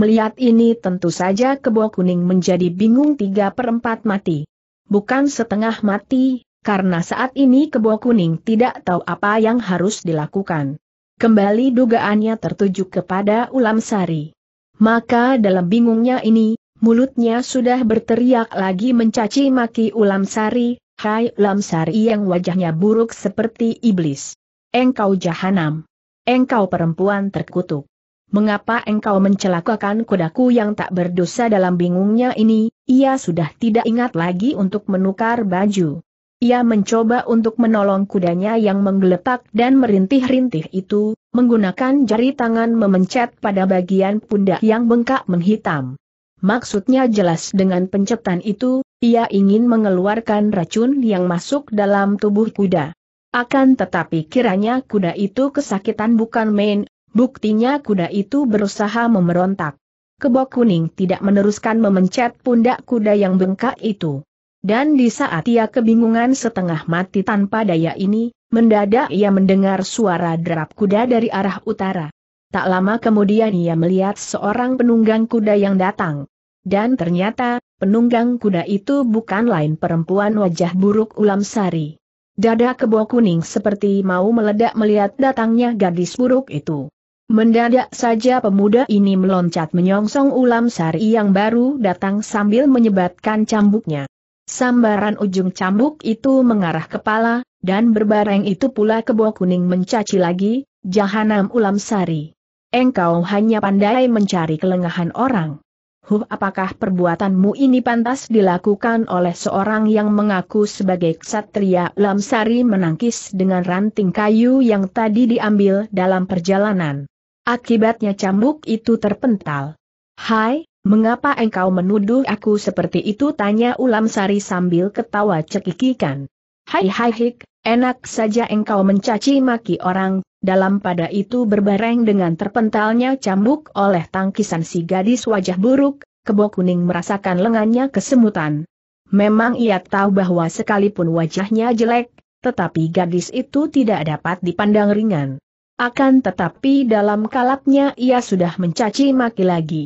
Melihat ini tentu saja kebo kuning menjadi bingung tiga perempat mati. Bukan setengah mati, karena saat ini kebo kuning tidak tahu apa yang harus dilakukan. Kembali dugaannya tertuju kepada Ulam Sari. Maka dalam bingungnya ini, mulutnya sudah berteriak lagi mencaci maki Ulam Sari, Hai Ulam Sari yang wajahnya buruk seperti iblis. Engkau jahanam. Engkau perempuan terkutuk. Mengapa engkau mencelakakan kudaku yang tak berdosa dalam bingungnya ini, ia sudah tidak ingat lagi untuk menukar baju. Ia mencoba untuk menolong kudanya yang menggeletak dan merintih-rintih itu, menggunakan jari tangan memencet pada bagian pundak yang bengkak menghitam. Maksudnya jelas dengan pencetan itu, ia ingin mengeluarkan racun yang masuk dalam tubuh kuda. Akan tetapi kiranya kuda itu kesakitan bukan main, buktinya kuda itu berusaha memerontak. Kebok kuning tidak meneruskan memencet pundak kuda yang bengkak itu. Dan di saat ia kebingungan setengah mati tanpa daya ini, mendadak ia mendengar suara derap kuda dari arah utara. Tak lama kemudian ia melihat seorang penunggang kuda yang datang. Dan ternyata, penunggang kuda itu bukan lain perempuan wajah buruk ulam sari. Dada kebo kuning seperti mau meledak melihat datangnya gadis buruk itu. Mendadak saja pemuda ini meloncat menyongsong ulam sari yang baru datang sambil menyebatkan cambuknya. Sambaran ujung cambuk itu mengarah kepala, dan berbareng itu pula kebo kuning mencaci lagi, jahanam ulam sari. Engkau hanya pandai mencari kelengahan orang. Huh apakah perbuatanmu ini pantas dilakukan oleh seorang yang mengaku sebagai ksatria Lamsari menangkis dengan ranting kayu yang tadi diambil dalam perjalanan. Akibatnya cambuk itu terpental. Hai, mengapa engkau menuduh aku seperti itu tanya Ulam Sari sambil ketawa cekikikan. Hai hai hik, enak saja engkau mencaci maki orang, dalam pada itu berbareng dengan terpentalnya cambuk oleh tangkisan si gadis wajah buruk, kebo kuning merasakan lengannya kesemutan. Memang ia tahu bahwa sekalipun wajahnya jelek, tetapi gadis itu tidak dapat dipandang ringan. Akan tetapi dalam kalapnya ia sudah mencaci maki lagi.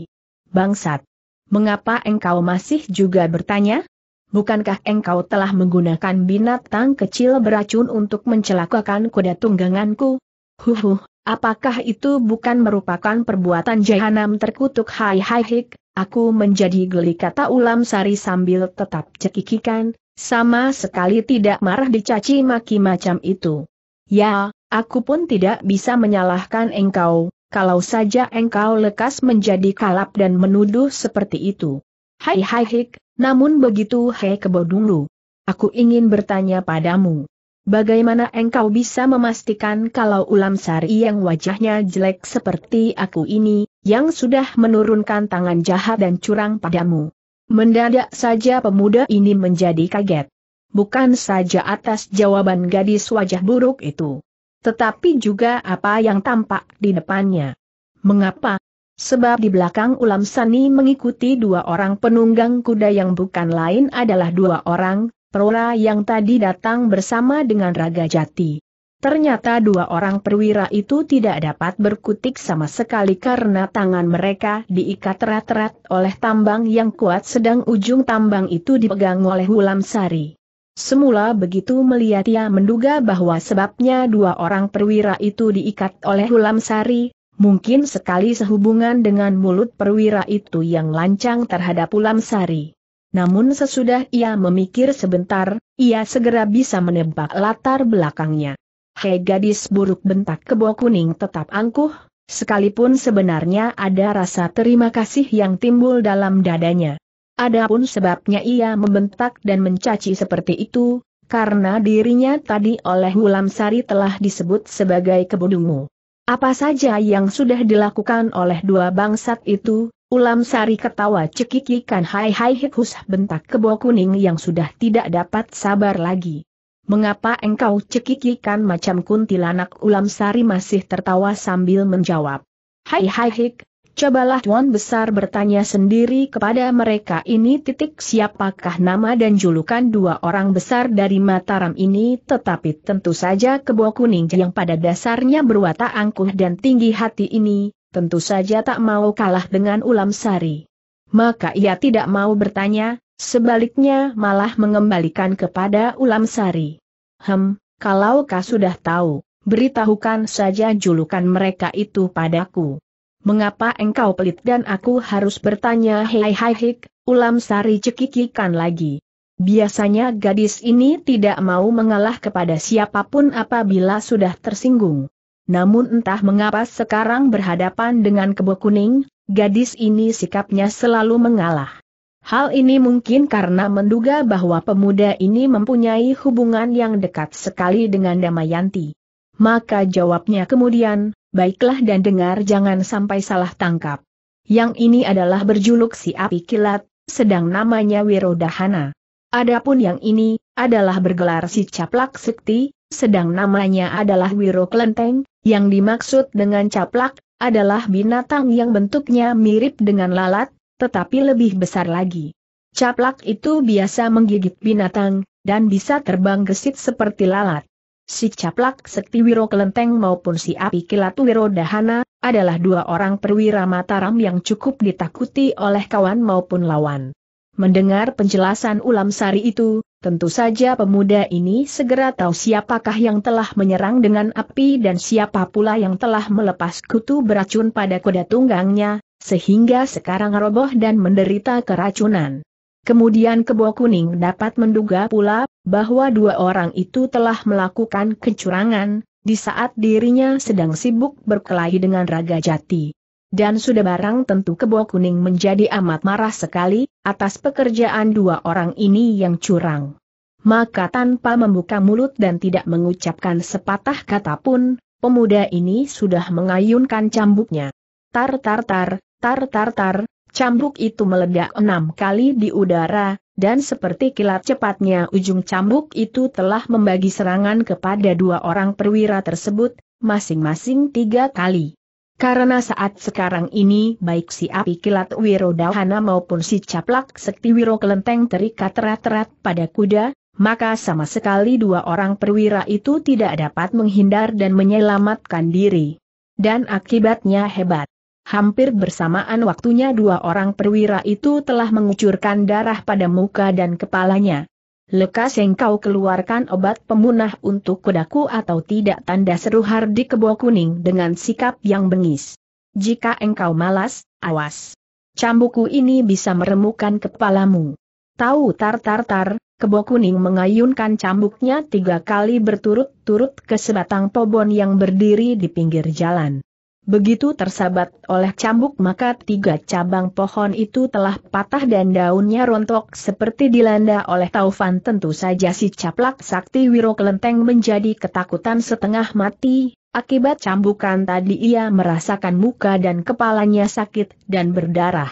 Bangsat! Mengapa engkau masih juga bertanya? Bukankah engkau telah menggunakan binatang kecil beracun untuk mencelakakan kuda tungganganku? Huhuh, apakah itu bukan merupakan perbuatan jahanam terkutuk hai hai hik, aku menjadi geli kata ulam sari sambil tetap cekikikan, sama sekali tidak marah dicaci maki macam itu. Ya, aku pun tidak bisa menyalahkan engkau, kalau saja engkau lekas menjadi kalap dan menuduh seperti itu. Hai hai hik, namun begitu hei kebodunglu. Aku ingin bertanya padamu. Bagaimana engkau bisa memastikan kalau ulam sari yang wajahnya jelek seperti aku ini, yang sudah menurunkan tangan jahat dan curang padamu? Mendadak saja pemuda ini menjadi kaget. Bukan saja atas jawaban gadis wajah buruk itu. Tetapi juga apa yang tampak di depannya. Mengapa? Sebab di belakang ulam sani mengikuti dua orang penunggang kuda yang bukan lain adalah dua orang, perwira yang tadi datang bersama dengan Raga Jati. Ternyata dua orang perwira itu tidak dapat berkutik sama sekali karena tangan mereka diikat erat-erat oleh tambang yang kuat sedang ujung tambang itu dipegang oleh Hulam Sari. Semula begitu melihat ia menduga bahwa sebabnya dua orang perwira itu diikat oleh Hulam Sari, mungkin sekali sehubungan dengan mulut perwira itu yang lancang terhadap Hulam Sari. Namun sesudah ia memikir sebentar, ia segera bisa menebak latar belakangnya. Hei gadis buruk bentak kebo kuning tetap angkuh, sekalipun sebenarnya ada rasa terima kasih yang timbul dalam dadanya. Adapun sebabnya ia membentak dan mencaci seperti itu, karena dirinya tadi oleh Wulam Sari telah disebut sebagai kebodungu. Apa saja yang sudah dilakukan oleh dua bangsat itu, Ulam Sari ketawa cekikikan hai hai hikus bentak kebo kuning yang sudah tidak dapat sabar lagi. Mengapa engkau cekikikan macam kuntilanak Ulam Sari masih tertawa sambil menjawab. Hai hai hik, cobalah Tuan Besar bertanya sendiri kepada mereka ini titik siapakah nama dan julukan dua orang besar dari Mataram ini tetapi tentu saja kebo kuning yang pada dasarnya berwatak angkuh dan tinggi hati ini, tentu saja tak mau kalah dengan ulam sari. Maka ia tidak mau bertanya, sebaliknya malah mengembalikan kepada ulam sari. Hem, kalau kau sudah tahu, beritahukan saja julukan mereka itu padaku. Mengapa engkau pelit dan aku harus bertanya hei hai hik, ulam sari cekikikan lagi. Biasanya gadis ini tidak mau mengalah kepada siapa pun apabila sudah tersinggung. Namun entah mengapa sekarang berhadapan dengan kebo kuning, gadis ini sikapnya selalu mengalah. Hal ini mungkin karena menduga bahwa pemuda ini mempunyai hubungan yang dekat sekali dengan Damayanti. Maka jawabnya kemudian, baiklah dan dengar jangan sampai salah tangkap. Yang ini adalah berjuluk si api kilat, sedang namanya Wirodahana. Adapun yang ini, adalah bergelar si caplak sekti, sedang namanya adalah Wiro Kelenteng, yang dimaksud dengan caplak, adalah binatang yang bentuknya mirip dengan lalat, tetapi lebih besar lagi. Caplak itu biasa menggigit binatang, dan bisa terbang gesit seperti lalat. Si caplak Sekti Wiro Kelenteng maupun si api kilat Wiro Dahana, adalah dua orang perwira Mataram yang cukup ditakuti oleh kawan maupun lawan. Mendengar penjelasan ulam sari itu, Tentu saja pemuda ini segera tahu siapakah yang telah menyerang dengan api dan siapa pula yang telah melepas kutu beracun pada kuda tunggangnya, sehingga sekarang roboh dan menderita keracunan. Kemudian kebo kuning dapat menduga pula, bahwa dua orang itu telah melakukan kecurangan, di saat dirinya sedang sibuk berkelahi dengan Raga Jati. Dan sudah barang tentu kebo kuning menjadi amat marah sekali, atas pekerjaan dua orang ini yang curang. Maka tanpa membuka mulut dan tidak mengucapkan sepatah kata pun, pemuda ini sudah mengayunkan cambuknya. Tar tar tar, tar tar tar, cambuk itu meledak enam kali di udara, dan seperti kilat cepatnya ujung cambuk itu telah membagi serangan kepada dua orang perwira tersebut, masing-masing tiga kali. Karena saat sekarang ini baik si api kilat Wiro Dahana maupun si caplak sekti Wiro Kelenteng terikat erat-erat pada kuda, maka sama sekali dua orang perwira itu tidak dapat menghindar dan menyelamatkan diri. Dan akibatnya hebat. Hampir bersamaan waktunya dua orang perwira itu telah mengucurkan darah pada muka dan kepalanya. Lekas engkau keluarkan obat pemunah untuk kudaku atau tidak tanda seru Hardi Kebo Kuning dengan sikap yang bengis. Jika engkau malas, awas. Cambuku ini bisa meremukan kepalamu. Tahu tar tar tar, Kebo Kuning mengayunkan cambuknya tiga kali berturut-turut ke sebatang pobon yang berdiri di pinggir jalan. Begitu tersabat oleh cambuk maka tiga cabang pohon itu telah patah dan daunnya rontok seperti dilanda oleh taufan tentu saja si caplak sakti wiro kelenteng menjadi ketakutan setengah mati, akibat cambukan tadi ia merasakan muka dan kepalanya sakit dan berdarah.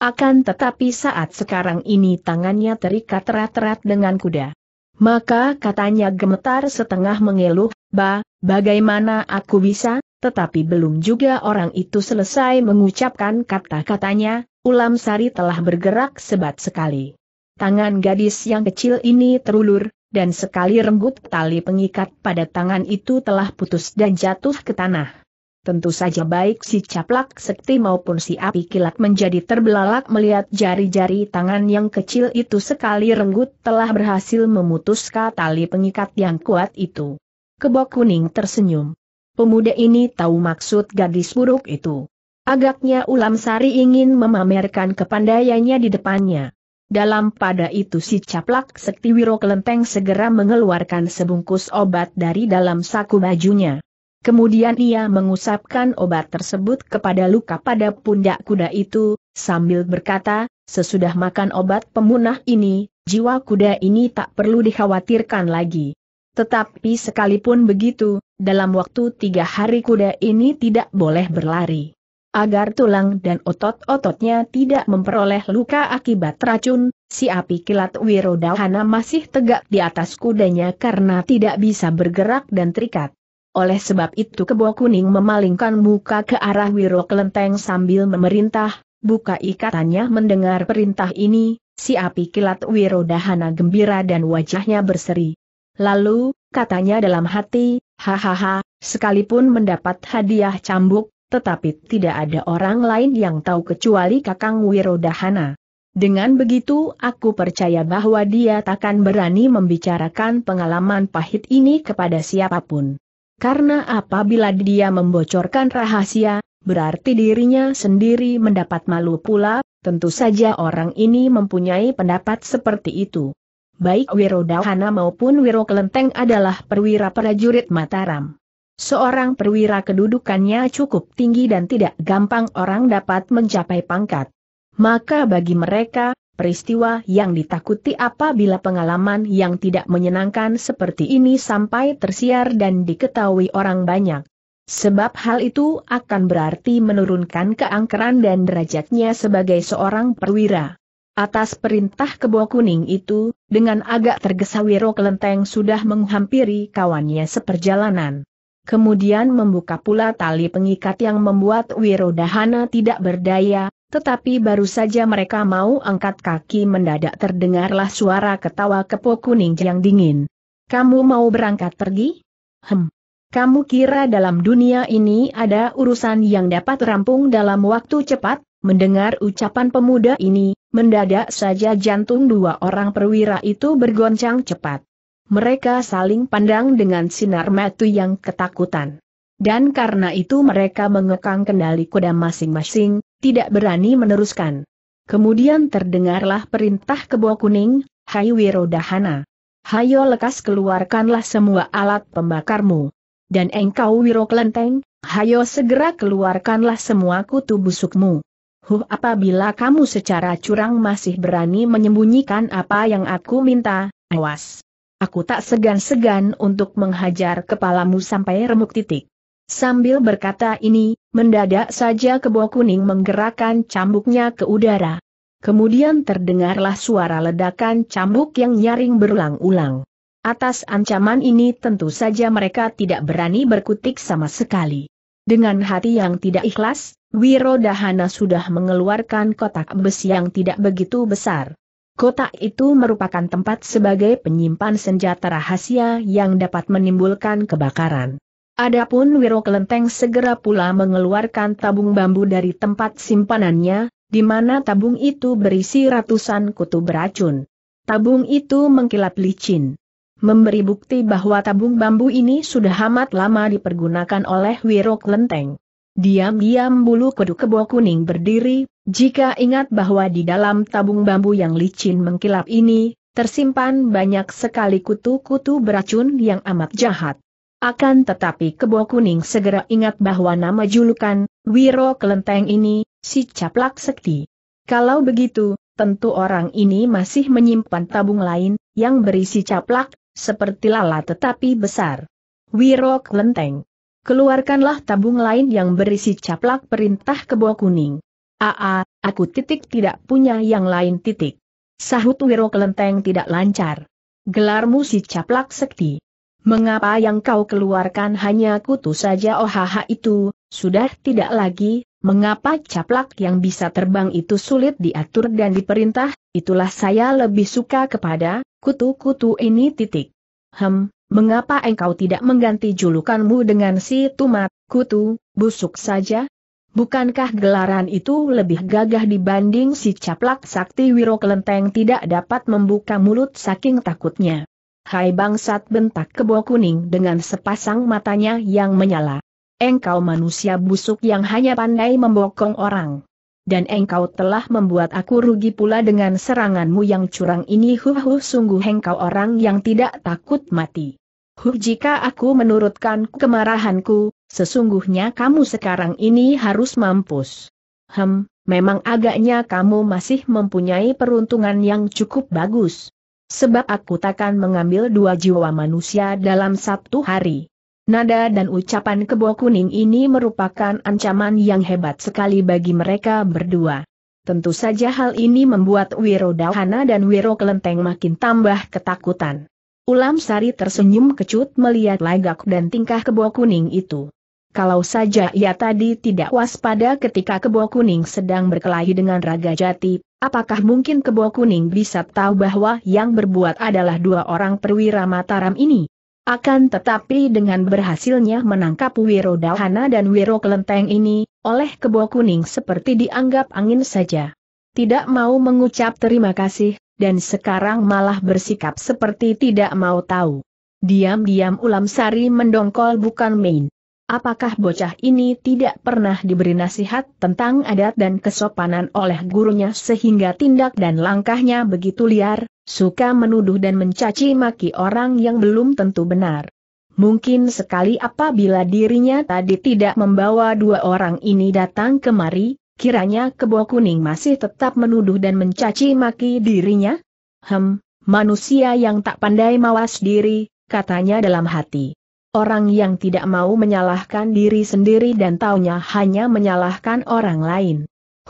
Akan tetapi saat sekarang ini tangannya terikat erat-erat dengan kuda. Maka katanya gemetar setengah mengeluh, Ba, bagaimana aku bisa, tetapi belum juga orang itu selesai mengucapkan kata-katanya, Ulam Sari telah bergerak sebat sekali. Tangan gadis yang kecil ini terulur, dan sekali renggut tali pengikat pada tangan itu telah putus dan jatuh ke tanah. Tentu saja baik si caplak sekti maupun si api kilat menjadi terbelalak melihat jari-jari tangan yang kecil itu sekali renggut telah berhasil memutuskan tali pengikat yang kuat itu. Kebok kuning tersenyum. Pemuda ini tahu maksud gadis buruk itu. Agaknya Ulam Sari ingin memamerkan kepandaiannya di depannya. Dalam pada itu si caplak sekti Wiro Kelenteng segera mengeluarkan sebungkus obat dari dalam saku bajunya. Kemudian ia mengusapkan obat tersebut kepada luka pada pundak kuda itu, sambil berkata, sesudah makan obat pemunah ini, jiwa kuda ini tak perlu dikhawatirkan lagi. Tetapi sekalipun begitu, dalam waktu tiga hari kuda ini tidak boleh berlari. Agar tulang dan otot-ototnya tidak memperoleh luka akibat racun, si api kilat Wirodahana masih tegak di atas kudanya karena tidak bisa bergerak dan terikat. Oleh sebab itu kebo kuning memalingkan muka ke arah Wiro Kelenteng sambil memerintah, buka ikatannya mendengar perintah ini, si api kilat Wiro Dahana gembira dan wajahnya berseri. Lalu, katanya dalam hati, hahaha, sekalipun mendapat hadiah cambuk, tetapi tidak ada orang lain yang tahu kecuali Kakang Wiro Dahana. Dengan begitu aku percaya bahwa dia takkan berani membicarakan pengalaman pahit ini kepada siapa pun. Karena apabila dia membocorkan rahasia, berarti dirinya sendiri mendapat malu pula, tentu saja orang ini mempunyai pendapat seperti itu. Baik Wirodahana maupun Wiro Kelenteng adalah perwira prajurit Mataram. Seorang perwira kedudukannya cukup tinggi dan tidak gampang orang dapat mencapai pangkat. Maka bagi mereka, peristiwa yang ditakuti apabila pengalaman yang tidak menyenangkan seperti ini sampai tersiar dan diketahui orang banyak. Sebab hal itu akan berarti menurunkan keangkeran dan derajatnya sebagai seorang perwira. Atas perintah kebo kuning itu, dengan agak tergesa Wiro Kelenteng sudah menghampiri kawannya seperjalanan. Kemudian membuka pula tali pengikat yang membuat Wiro Dahana tidak berdaya, tetapi baru saja mereka mau angkat kaki mendadak terdengarlah suara ketawa kepo kuning yang dingin. Kamu mau berangkat pergi? Hem. Kamu kira dalam dunia ini ada urusan yang dapat rampung dalam waktu cepat? Mendengar ucapan pemuda ini, mendadak saja jantung dua orang perwira itu bergoncang cepat. Mereka saling pandang dengan sinar mata yang ketakutan. Dan karena itu mereka mengekang kendali kuda masing-masing, tidak berani meneruskan. Kemudian terdengarlah perintah kebo kuning, Hai Wirodahana. Hayo lekas keluarkanlah semua alat pembakarmu. Dan engkau Wiro Kelenteng, hayo segera keluarkanlah semua kutu busukmu. Huh apabila kamu secara curang masih berani menyembunyikan apa yang aku minta, awas. Aku tak segan-segan untuk menghajar kepalamu sampai remuk titik. Sambil berkata ini, mendadak saja kebo kuning menggerakkan cambuknya ke udara. Kemudian terdengarlah suara ledakan cambuk yang nyaring berulang-ulang. Atas ancaman ini tentu saja mereka tidak berani berkutik sama sekali. Dengan hati yang tidak ikhlas, Wirodahana sudah mengeluarkan kotak besi yang tidak begitu besar. Kotak itu merupakan tempat sebagai penyimpan senjata rahasia yang dapat menimbulkan kebakaran. Adapun Wiro Kelenteng segera pula mengeluarkan tabung bambu dari tempat simpanannya, di mana tabung itu berisi ratusan kutu beracun. Tabung itu mengkilap licin. Memberi bukti bahwa tabung bambu ini sudah amat lama dipergunakan oleh Wiro Kelenteng. Diam-diam bulu kudu kebo kuning berdiri, jika ingat bahwa di dalam tabung bambu yang licin mengkilap ini, tersimpan banyak sekali kutu-kutu beracun yang amat jahat. Akan tetapi kebo kuning segera ingat bahwa nama julukan, Wiro Kelenteng ini, si Caplak Sekti. Kalau begitu, tentu orang ini masih menyimpan tabung lain, yang berisi caplak, seperti lala tetapi besar. Wiro Kelenteng Keluarkanlah tabung lain yang berisi caplak perintah kebo kuning. Aa, aku titik tidak punya yang lain titik. Sahut Wiro Kelenteng tidak lancar. Gelarmu si caplak sekti. Mengapa yang kau keluarkan hanya kutu saja ohaha itu, sudah tidak lagi, mengapa caplak yang bisa terbang itu sulit diatur dan diperintah, itulah saya lebih suka kepada, kutu-kutu ini titik. Hem, Mengapa engkau tidak mengganti julukanmu dengan si tumat, kutu, busuk saja? Bukankah gelaran itu lebih gagah dibanding si caplak sakti Wiro Kelenteng tidak dapat membuka mulut saking takutnya? Hai bangsat bentak kebo kuning dengan sepasang matanya yang menyala. Engkau manusia busuk yang hanya pandai membokong orang. Dan engkau telah membuat aku rugi pula dengan seranganmu yang curang ini huh huh sungguh engkau orang yang tidak takut mati. Huh jika aku menurutkan kemarahanku, sesungguhnya kamu sekarang ini harus mampus. Hem, memang agaknya kamu masih mempunyai peruntungan yang cukup bagus. Sebab aku takkan mengambil dua jiwa manusia dalam satu hari. Nada dan ucapan kebo kuning ini merupakan ancaman yang hebat sekali bagi mereka berdua. Tentu saja hal ini membuat Wiro Dahana dan Wiro Kelenteng makin tambah ketakutan. Ulam Sari tersenyum kecut melihat lagak dan tingkah kebo kuning itu. Kalau saja ia tadi tidak waspada ketika kebo kuning sedang berkelahi dengan Raga Jati, apakah mungkin kebo kuning bisa tahu bahwa yang berbuat adalah dua orang perwira Mataram ini? Akan tetapi dengan berhasilnya menangkap Wiro Dahana dan Wiro Kelenteng ini, oleh kebo kuning seperti dianggap angin saja. Tidak mau mengucap terima kasih, dan sekarang malah bersikap seperti tidak mau tahu. Diam-diam Ulam Sari mendongkol bukan main. Apakah bocah ini tidak pernah diberi nasihat tentang adat dan kesopanan oleh gurunya sehingga tindak dan langkahnya begitu liar, suka menuduh dan mencaci maki orang yang belum tentu benar. Mungkin sekali apabila dirinya tadi tidak membawa dua orang ini datang kemari, Kiranya kebo kuning masih tetap menuduh dan mencaci maki dirinya? Hem, manusia yang tak pandai mawas diri, katanya dalam hati. Orang yang tidak mau menyalahkan diri sendiri dan taunya hanya menyalahkan orang lain.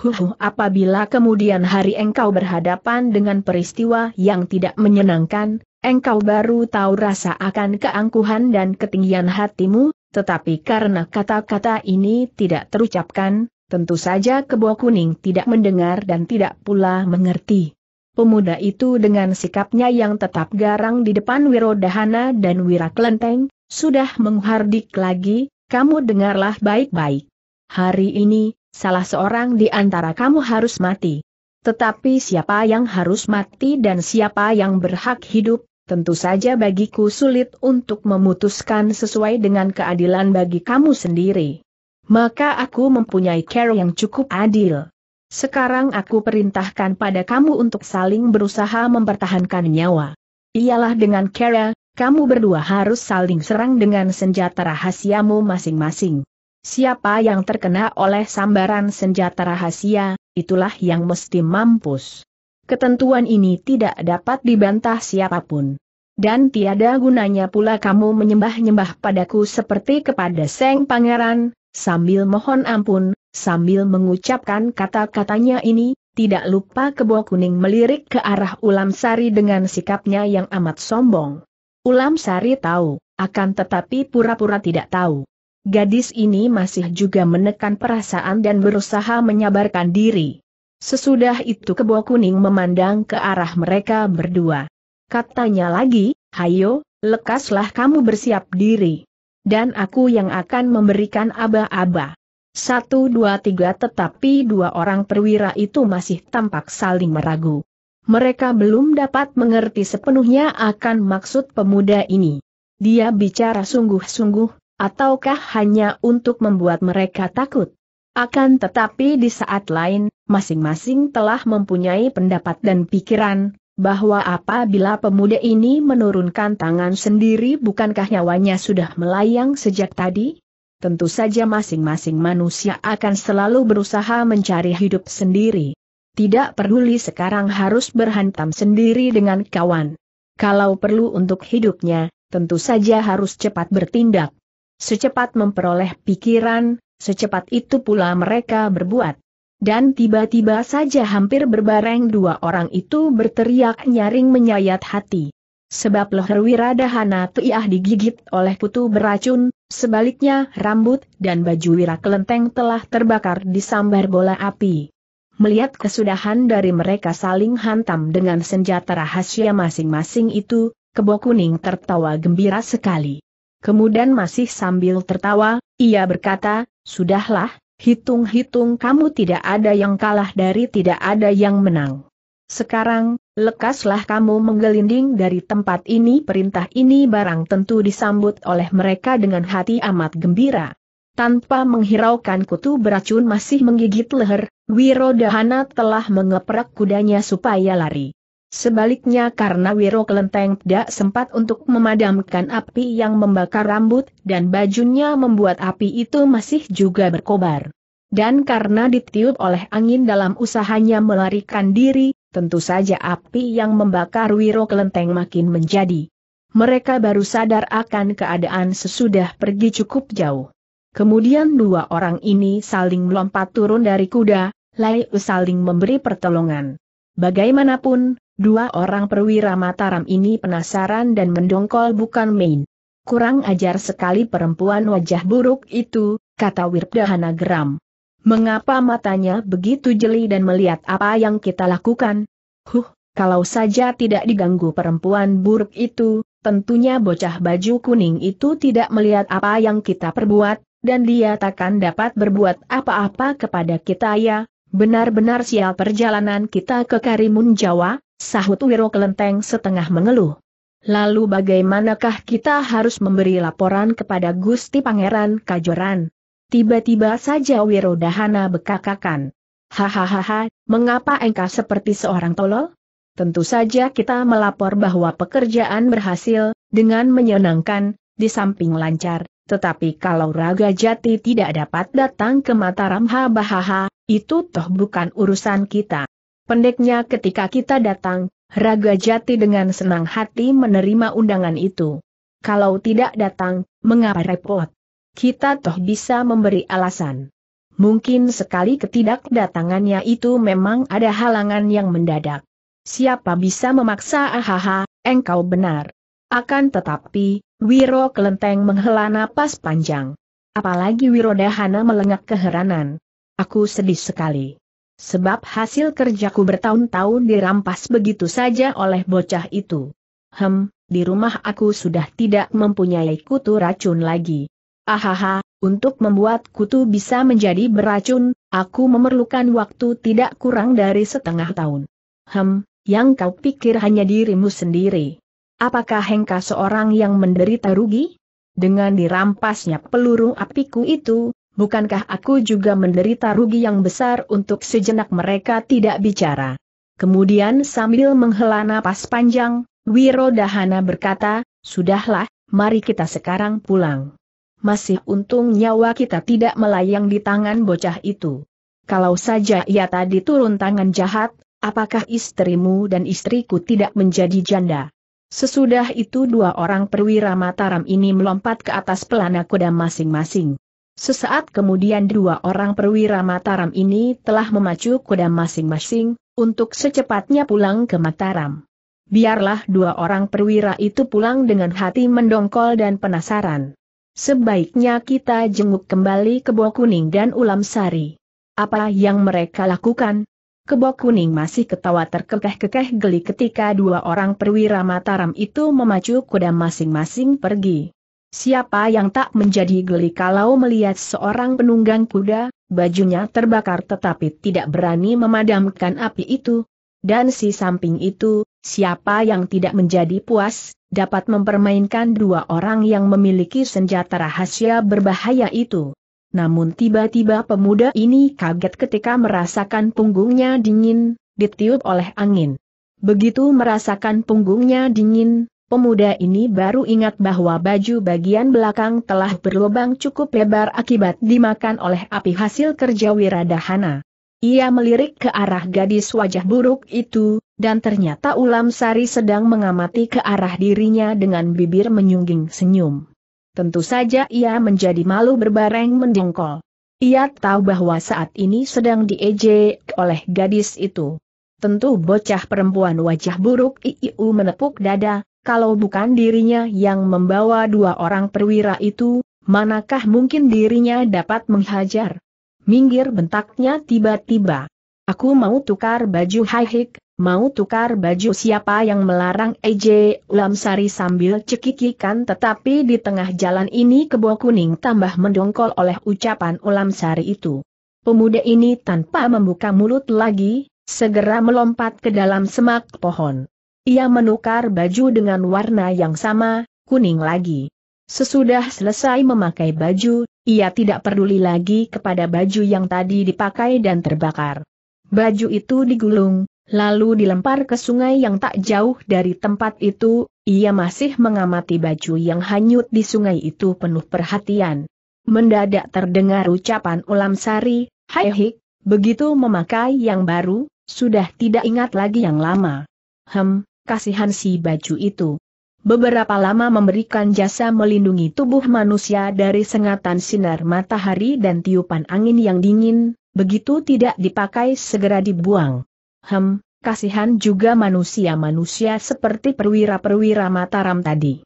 Huh, apabila kemudian hari engkau berhadapan dengan peristiwa yang tidak menyenangkan, engkau baru tahu rasa akan keangkuhan dan ketinggian hatimu, tetapi karena kata-kata ini tidak terucapkan, Tentu saja kebo kuning tidak mendengar dan tidak pula mengerti. Pemuda itu dengan sikapnya yang tetap garang di depan Wirodahana dan Wiraklenteng, Sudah menghardik lagi, kamu dengarlah baik-baik. Hari ini, salah seorang di antara kamu harus mati. Tetapi siapa yang harus mati dan siapa yang berhak hidup, tentu saja bagiku sulit untuk memutuskan sesuai dengan keadilan bagi kamu sendiri. Maka aku mempunyai care yang cukup adil. Sekarang aku perintahkan pada kamu untuk saling berusaha mempertahankan nyawa. Ialah dengan care, kamu berdua harus saling serang dengan senjata rahasiamu masing-masing. Siapa yang terkena oleh sambaran senjata rahasia, itulah yang mesti mampus. Ketentuan ini tidak dapat dibantah siapa pun. Dan tiada gunanya pula kamu menyembah-nyembah padaku seperti kepada Seng Pangeran, sambil mohon ampun, sambil mengucapkan kata-katanya ini, tidak lupa kebo kuning melirik ke arah Ulam Sari dengan sikapnya yang amat sombong. Ulam Sari tahu, akan tetapi pura-pura tidak tahu. Gadis ini masih juga menekan perasaan dan berusaha menyabarkan diri. Sesudah itu kebo kuning memandang ke arah mereka berdua. Katanya lagi, hayo, lekaslah kamu bersiap diri dan aku yang akan memberikan aba-aba. Satu dua tiga tetapi dua orang perwira itu masih tampak saling meragu. Mereka belum dapat mengerti sepenuhnya akan maksud pemuda ini. Dia bicara sungguh-sungguh, ataukah hanya untuk membuat mereka takut? Akan tetapi di saat lain, masing-masing telah mempunyai pendapat dan pikiran, bahwa apabila pemuda ini menurunkan tangan sendiri bukankah nyawanya sudah melayang sejak tadi? Tentu saja masing-masing manusia akan selalu berusaha mencari hidup sendiri. Tidak peduli sekarang harus berhantam sendiri dengan kawan. Kalau perlu untuk hidupnya, tentu saja harus cepat bertindak. Secepat memperoleh pikiran, secepat itu pula mereka berbuat. Dan tiba-tiba saja hampir berbareng dua orang itu berteriak nyaring menyayat hati. Sebab leher Wiradahana Tiah digigit oleh kutu beracun, sebaliknya rambut dan baju Wira Kelenteng telah terbakar di sambar bola api. Melihat kesudahan dari mereka saling hantam dengan senjata rahasia masing-masing itu, Kebo Kuning tertawa gembira sekali. Kemudian masih sambil tertawa, ia berkata, Sudahlah, hitung-hitung kamu tidak ada yang kalah dari tidak ada yang menang. Sekarang, lekaslah kamu menggelinding dari tempat ini perintah ini barang tentu disambut oleh mereka dengan hati amat gembira. Tanpa menghiraukan kutu beracun masih menggigit leher, Wirodahana telah mengeprak kudanya supaya lari. Sebaliknya karena Wiro Kelenteng tidak sempat untuk memadamkan api yang membakar rambut dan bajunya membuat api itu masih juga berkobar. Dan karena ditiup oleh angin dalam usahanya melarikan diri, tentu saja api yang membakar Wiro Kelenteng makin menjadi. Mereka baru sadar akan keadaan sesudah pergi cukup jauh. Kemudian dua orang ini saling melompat turun dari kuda, lalu saling memberi pertolongan. Bagaimanapun, Dua orang perwira Mataram ini penasaran dan mendongkol bukan main. Kurang ajar sekali perempuan wajah buruk itu, kata Wirdahana geram. Mengapa matanya begitu jeli dan melihat apa yang kita lakukan? Huh, kalau saja tidak diganggu perempuan buruk itu, tentunya bocah baju kuning itu tidak melihat apa yang kita perbuat, dan dia takkan dapat berbuat apa-apa kepada kita ya. Benar-benar sial perjalanan kita ke Karimun Jawa, sahut Wiro Kelenteng setengah mengeluh. Lalu bagaimanakah kita harus memberi laporan kepada Gusti Pangeran Kajoran? Tiba-tiba saja Wiro Dahana bekakakan. Hahaha, mengapa engkau seperti seorang tolol? Tentu saja kita melapor bahwa pekerjaan berhasil, dengan menyenangkan, di samping lancar, tetapi kalau Raga Jati tidak dapat datang ke Mataram Habahaha, itu toh bukan urusan kita. Pendeknya ketika kita datang, Raga Jati dengan senang hati menerima undangan itu. Kalau tidak datang, mengapa repot? Kita toh bisa memberi alasan. Mungkin sekali ketidakdatangannya itu memang ada halangan yang mendadak. Siapa bisa memaksa ahaha, engkau benar. Akan tetapi, Wiro Kelenteng menghela napas panjang. Apalagi Wiro Dahana melengak keheranan. Aku sedih sekali. Sebab hasil kerjaku bertahun-tahun dirampas begitu saja oleh bocah itu. Hem, di rumah aku sudah tidak mempunyai kutu racun lagi. Ahaha, untuk membuat kutu bisa menjadi beracun, aku memerlukan waktu tidak kurang dari setengah tahun. Hem, yang kau pikir hanya dirimu sendiri. Apakah engkau seorang yang menderita rugi? Dengan dirampasnya peluru apiku itu, bukankah aku juga menderita rugi yang besar untuk sejenak mereka tidak bicara? Kemudian sambil menghela napas panjang, Wirodahana berkata, Sudahlah, mari kita sekarang pulang. Masih untung nyawa kita tidak melayang di tangan bocah itu. Kalau saja ia tadi turun tangan jahat, apakah istrimu dan istriku tidak menjadi janda? Sesudah itu dua orang perwira Mataram ini melompat ke atas pelana kuda masing-masing. Sesaat kemudian dua orang perwira Mataram ini telah memacu kuda masing-masing, untuk secepatnya pulang ke Mataram. Biarlah dua orang perwira itu pulang dengan hati mendongkol dan penasaran. Sebaiknya kita jenguk kembali ke Bok Kuning dan Ulam Sari. Apa yang mereka lakukan? Kebok Kuning masih ketawa terkekeh-kekeh geli ketika dua orang perwira Mataram itu memacu kuda masing-masing pergi. Siapa yang tak menjadi geli kalau melihat seorang penunggang kuda, bajunya terbakar tetapi tidak berani memadamkan api itu, dan si samping itu, siapa yang tidak menjadi puas, dapat mempermainkan dua orang yang memiliki senjata rahasia berbahaya itu. Namun tiba-tiba pemuda ini kaget ketika merasakan punggungnya dingin, ditiup oleh angin. Begitu merasakan punggungnya dingin, pemuda ini baru ingat bahwa baju bagian belakang telah berlubang cukup lebar akibat dimakan oleh api hasil kerja Wiradahana. Ia melirik ke arah gadis wajah buruk itu, dan ternyata Ulam Sari sedang mengamati ke arah dirinya dengan bibir menyungging senyum. Tentu saja ia menjadi malu berbareng mendengkol. Ia tahu bahwa saat ini sedang diejek oleh gadis itu. Tentu bocah perempuan wajah buruk Iiu menepuk dada, kalau bukan dirinya yang membawa dua orang perwira itu, manakah mungkin dirinya dapat menghajar? Minggir bentaknya tiba-tiba. Aku mau tukar baju high-hik, mau tukar baju siapa yang melarang EJ Ulam Sari sambil cekikikan tetapi di tengah jalan ini kebo kuning tambah mendongkol oleh ucapan Ulam Sari itu. Pemuda ini tanpa membuka mulut lagi, segera melompat ke dalam semak pohon. Ia menukar baju dengan warna yang sama, kuning lagi. Sesudah selesai memakai baju, ia tidak peduli lagi kepada baju yang tadi dipakai dan terbakar. Baju itu digulung, lalu dilempar ke sungai yang tak jauh dari tempat itu, ia masih mengamati baju yang hanyut di sungai itu penuh perhatian. Mendadak terdengar ucapan ulam sari, Hai hik, begitu memakai yang baru, sudah tidak ingat lagi yang lama. Hem, kasihan si baju itu beberapa lama memberikan jasa melindungi tubuh manusia dari sengatan sinar matahari dan tiupan angin yang dingin, begitu tidak dipakai segera dibuang. Hem, kasihan juga manusia-manusia seperti perwira-perwira Mataram tadi.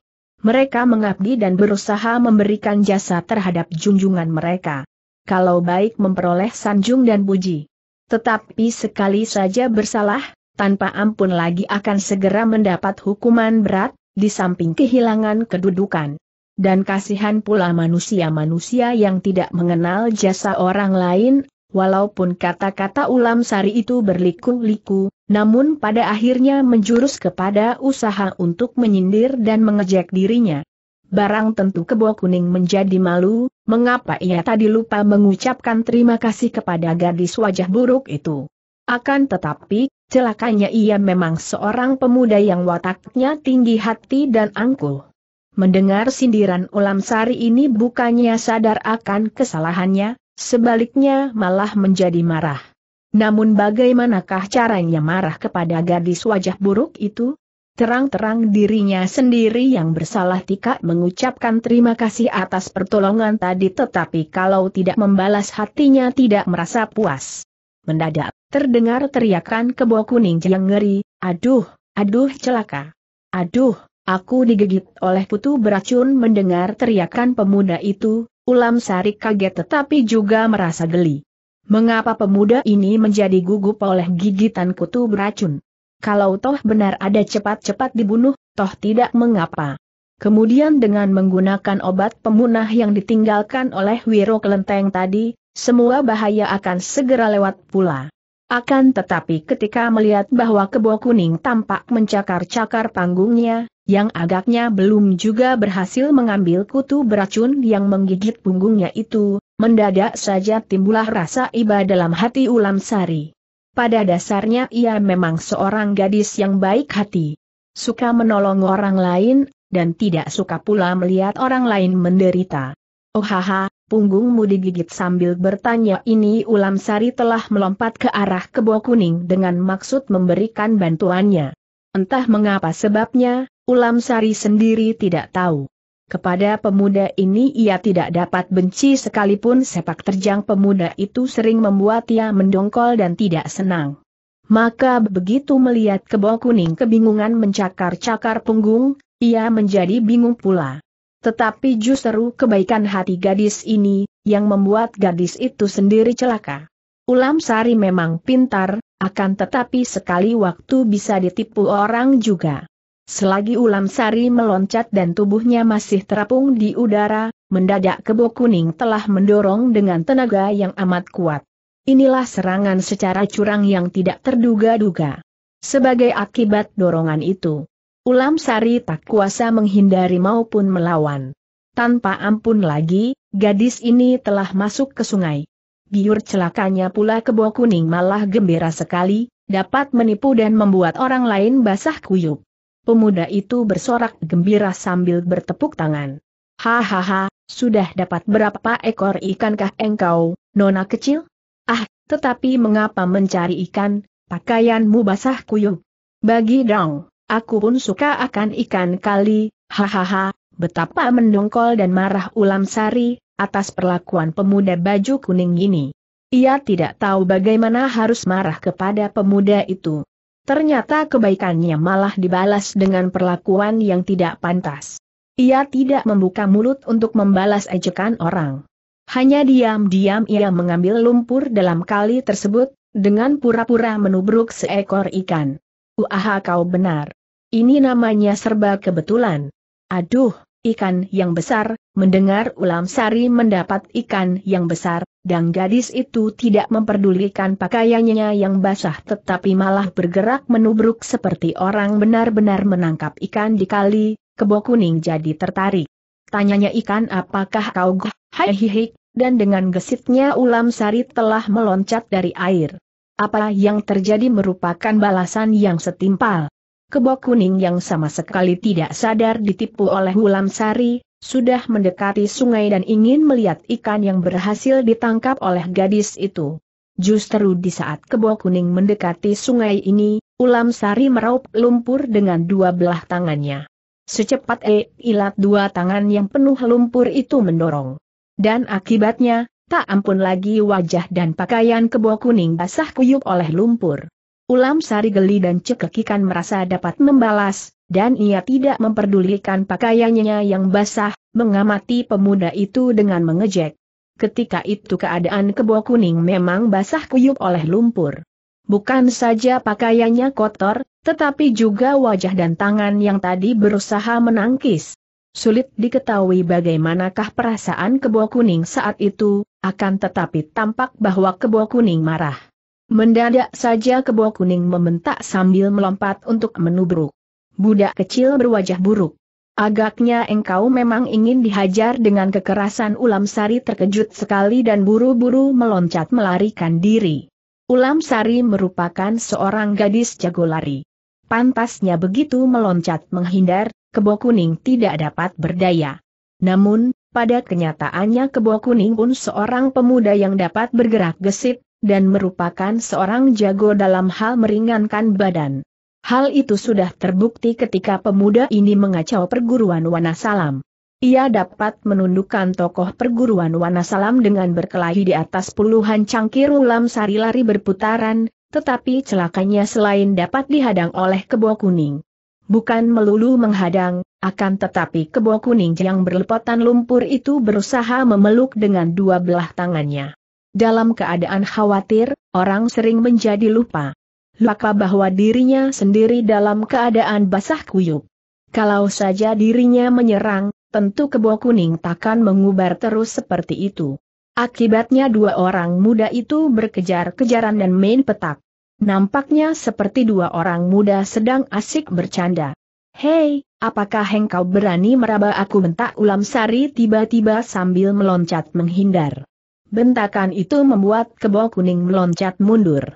Mereka mengabdi dan berusaha memberikan jasa terhadap junjungan mereka. Kalau baik memperoleh sanjung dan puji. Tetapi sekali saja bersalah, tanpa ampun lagi akan segera mendapat hukuman berat, di samping kehilangan kedudukan. Dan kasihan pula manusia-manusia yang tidak mengenal jasa orang lain, walaupun kata-kata ulam sari itu berliku-liku, namun pada akhirnya menjurus kepada usaha untuk menyindir dan mengejek dirinya. Barang tentu kebo kuning menjadi malu, mengapa ia tadi lupa mengucapkan terima kasih kepada gadis wajah buruk itu. Akan tetapi, celakanya ia memang seorang pemuda yang wataknya tinggi hati dan angkuh. Mendengar sindiran ulam sari ini bukannya sadar akan kesalahannya, sebaliknya malah menjadi marah. Namun bagaimanakah caranya marah kepada gadis wajah buruk itu? Terang-terang dirinya sendiri yang bersalah tidak mengucapkan terima kasih atas pertolongan tadi tetapi kalau tidak membalas hatinya tidak merasa puas. Mendadak, terdengar teriakan kebo kuning yang ngeri, aduh, aduh celaka. Aduh, aku digigit oleh kutu beracun mendengar teriakan pemuda itu, ulam sari kaget tetapi juga merasa geli. Mengapa pemuda ini menjadi gugup oleh gigitan kutu beracun? Kalau toh benar ada cepat-cepat dibunuh, toh tidak mengapa. Kemudian dengan menggunakan obat pemunah yang ditinggalkan oleh Wiro Kelenteng tadi, semua bahaya akan segera lewat pula. Akan tetapi ketika melihat bahwa kebo kuning tampak mencakar-cakar panggungnya, yang agaknya belum juga berhasil mengambil kutu beracun yang menggigit punggungnya itu, mendadak saja timbullah rasa iba dalam hati Ulam Sari. Pada dasarnya ia memang seorang gadis yang baik hati. Suka menolong orang lain, dan tidak suka pula melihat orang lain menderita. Oh haha, punggungmu digigit sambil bertanya ini Ulam Sari telah melompat ke arah kebo kuning dengan maksud memberikan bantuannya. Entah mengapa sebabnya, Ulam Sari sendiri tidak tahu. Kepada pemuda ini ia tidak dapat benci sekalipun sepak terjang pemuda itu sering membuat ia mendongkol dan tidak senang. Maka begitu melihat kebo kuning kebingungan mencakar-cakar punggung, ia menjadi bingung pula. Tetapi justru kebaikan hati gadis ini, yang membuat gadis itu sendiri celaka. Ulam Sari memang pintar, akan tetapi sekali waktu bisa ditipu orang juga. Selagi Ulam Sari meloncat dan tubuhnya masih terapung di udara, mendadak kebo kuning telah mendorong dengan tenaga yang amat kuat. Inilah serangan secara curang yang tidak terduga-duga. Sebagai akibat dorongan itu, Ulam Sari tak kuasa menghindari maupun melawan. Tanpa ampun lagi, gadis ini telah masuk ke sungai. Biur celakanya pula kebo kuning malah gembira sekali, dapat menipu dan membuat orang lain basah kuyup. Pemuda itu bersorak gembira sambil bertepuk tangan. Hahaha, sudah dapat berapa ekor ikankah engkau, nona kecil? Ah, tetapi mengapa mencari ikan, pakaianmu basah kuyup? Bagi dong. Aku pun suka akan ikan kali, hahaha, betapa mendongkol dan marah ulam sari, atas perlakuan pemuda baju kuning ini. Ia tidak tahu bagaimana harus marah kepada pemuda itu. Ternyata kebaikannya malah dibalas dengan perlakuan yang tidak pantas. Ia tidak membuka mulut untuk membalas ejekan orang. Hanya diam-diam ia mengambil lumpur dalam kali tersebut, dengan pura-pura menubruk seekor ikan. Uaha kau benar. Ini namanya serba kebetulan. Aduh, ikan yang besar, mendengar ulam sari mendapat ikan yang besar, dan gadis itu tidak memperdulikan pakaiannya yang basah tetapi malah bergerak menubruk seperti orang benar-benar menangkap ikan di kali, kebo kuning jadi tertarik. Tanyanya ikan apakah kau gah, hai hihi, dan dengan gesitnya ulam sari telah meloncat dari air apa yang terjadi merupakan balasan yang setimpal. Kebo kuning yang sama sekali tidak sadar ditipu oleh Hulam Sari, sudah mendekati sungai dan ingin melihat ikan yang berhasil ditangkap oleh gadis itu. Justru di saat kebo kuning mendekati sungai ini, Ulam Sari meraup lumpur dengan dua belah tangannya. Secepat e, ilat dua tangan yang penuh lumpur itu mendorong. Dan akibatnya, Tak ampun lagi wajah dan pakaian kebo kuning basah kuyup oleh lumpur. Ulam sari geli dan cekekikan merasa dapat membalas, dan ia tidak memperdulikan pakaiannya yang basah, mengamati pemuda itu dengan mengejek. Ketika itu keadaan kebo kuning memang basah kuyup oleh lumpur. Bukan saja pakaiannya kotor, tetapi juga wajah dan tangan yang tadi berusaha menangkis. Sulit diketahui bagaimanakah perasaan kebo kuning saat itu, akan tetapi tampak bahwa kebo kuning marah. Mendadak saja kebo kuning membentak sambil melompat untuk menubruk. Budak kecil berwajah buruk. Agaknya engkau memang ingin dihajar dengan kekerasan Ulam Sari terkejut sekali dan buru-buru meloncat melarikan diri. Ulam Sari merupakan seorang gadis jago lari. Pantasnya begitu meloncat menghindar, kebo kuning tidak dapat berdaya. Namun, pada kenyataannya kebo kuning pun seorang pemuda yang dapat bergerak gesit, dan merupakan seorang jago dalam hal meringankan badan. Hal itu sudah terbukti ketika pemuda ini mengacau perguruan Wanasalam. Ia dapat menundukkan tokoh perguruan Wanasalam dengan berkelahi di atas puluhan cangkir ulam sari lari berputaran, tetapi celakanya selain dapat dihadang oleh kebo kuning bukan melulu menghadang, akan tetapi kebo kuning yang berlepotan lumpur itu berusaha memeluk dengan dua belah tangannya. Dalam keadaan khawatir, orang sering menjadi lupa. lupa bahwa dirinya sendiri dalam keadaan basah kuyup. Kalau saja dirinya menyerang, tentu kebo kuning takkan mengubar terus seperti itu. Akibatnya dua orang muda itu berkejar-kejaran dan main petak. Nampaknya seperti dua orang muda sedang asik bercanda. Hei, apakah engkau berani meraba aku bentak ulam sari tiba-tiba sambil meloncat menghindar. Bentakan itu membuat kebo kuning meloncat mundur.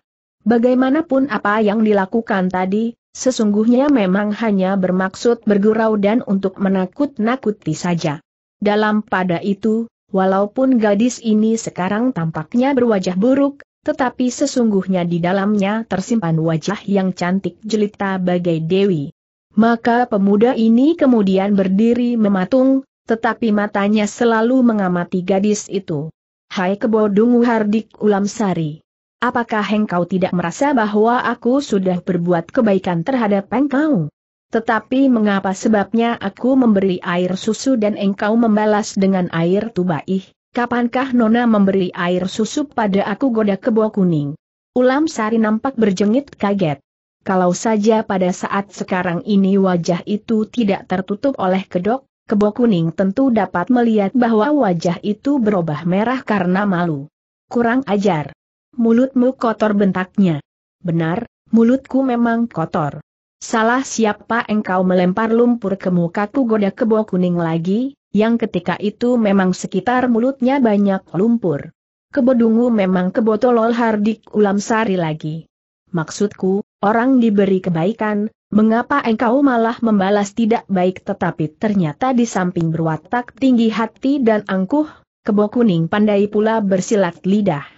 Bagaimanapun apa yang dilakukan tadi, sesungguhnya memang hanya bermaksud bergurau dan untuk menakut-nakuti saja. Dalam pada itu, walaupun gadis ini sekarang tampaknya berwajah buruk, tetapi sesungguhnya di dalamnya tersimpan wajah yang cantik jelita bagai dewi. Maka pemuda ini kemudian berdiri mematung, tetapi matanya selalu mengamati gadis itu. Hai kebodungu hardik ulam sari. Apakah engkau tidak merasa bahwa aku sudah berbuat kebaikan terhadap engkau? Tetapi mengapa sebabnya aku memberi air susu dan engkau membalas dengan air tubaih? Kapankah Nona memberi air susu pada aku goda kebo kuning? Ulam sari nampak berjengit kaget. Kalau saja pada saat sekarang ini wajah itu tidak tertutup oleh kedok, kebo kuning tentu dapat melihat bahwa wajah itu berubah merah karena malu. Kurang ajar. Mulutmu kotor bentaknya. Benar, mulutku memang kotor. Salah siapa engkau melempar lumpur ke mukaku goda kebo kuning lagi, yang ketika itu memang sekitar mulutnya banyak lumpur. Kebodungu memang kebotolol hardik ulam sari lagi. Maksudku, orang diberi kebaikan, mengapa engkau malah membalas tidak baik tetapi ternyata di samping berwatak tinggi hati dan angkuh, kebo kuning pandai pula bersilat lidah.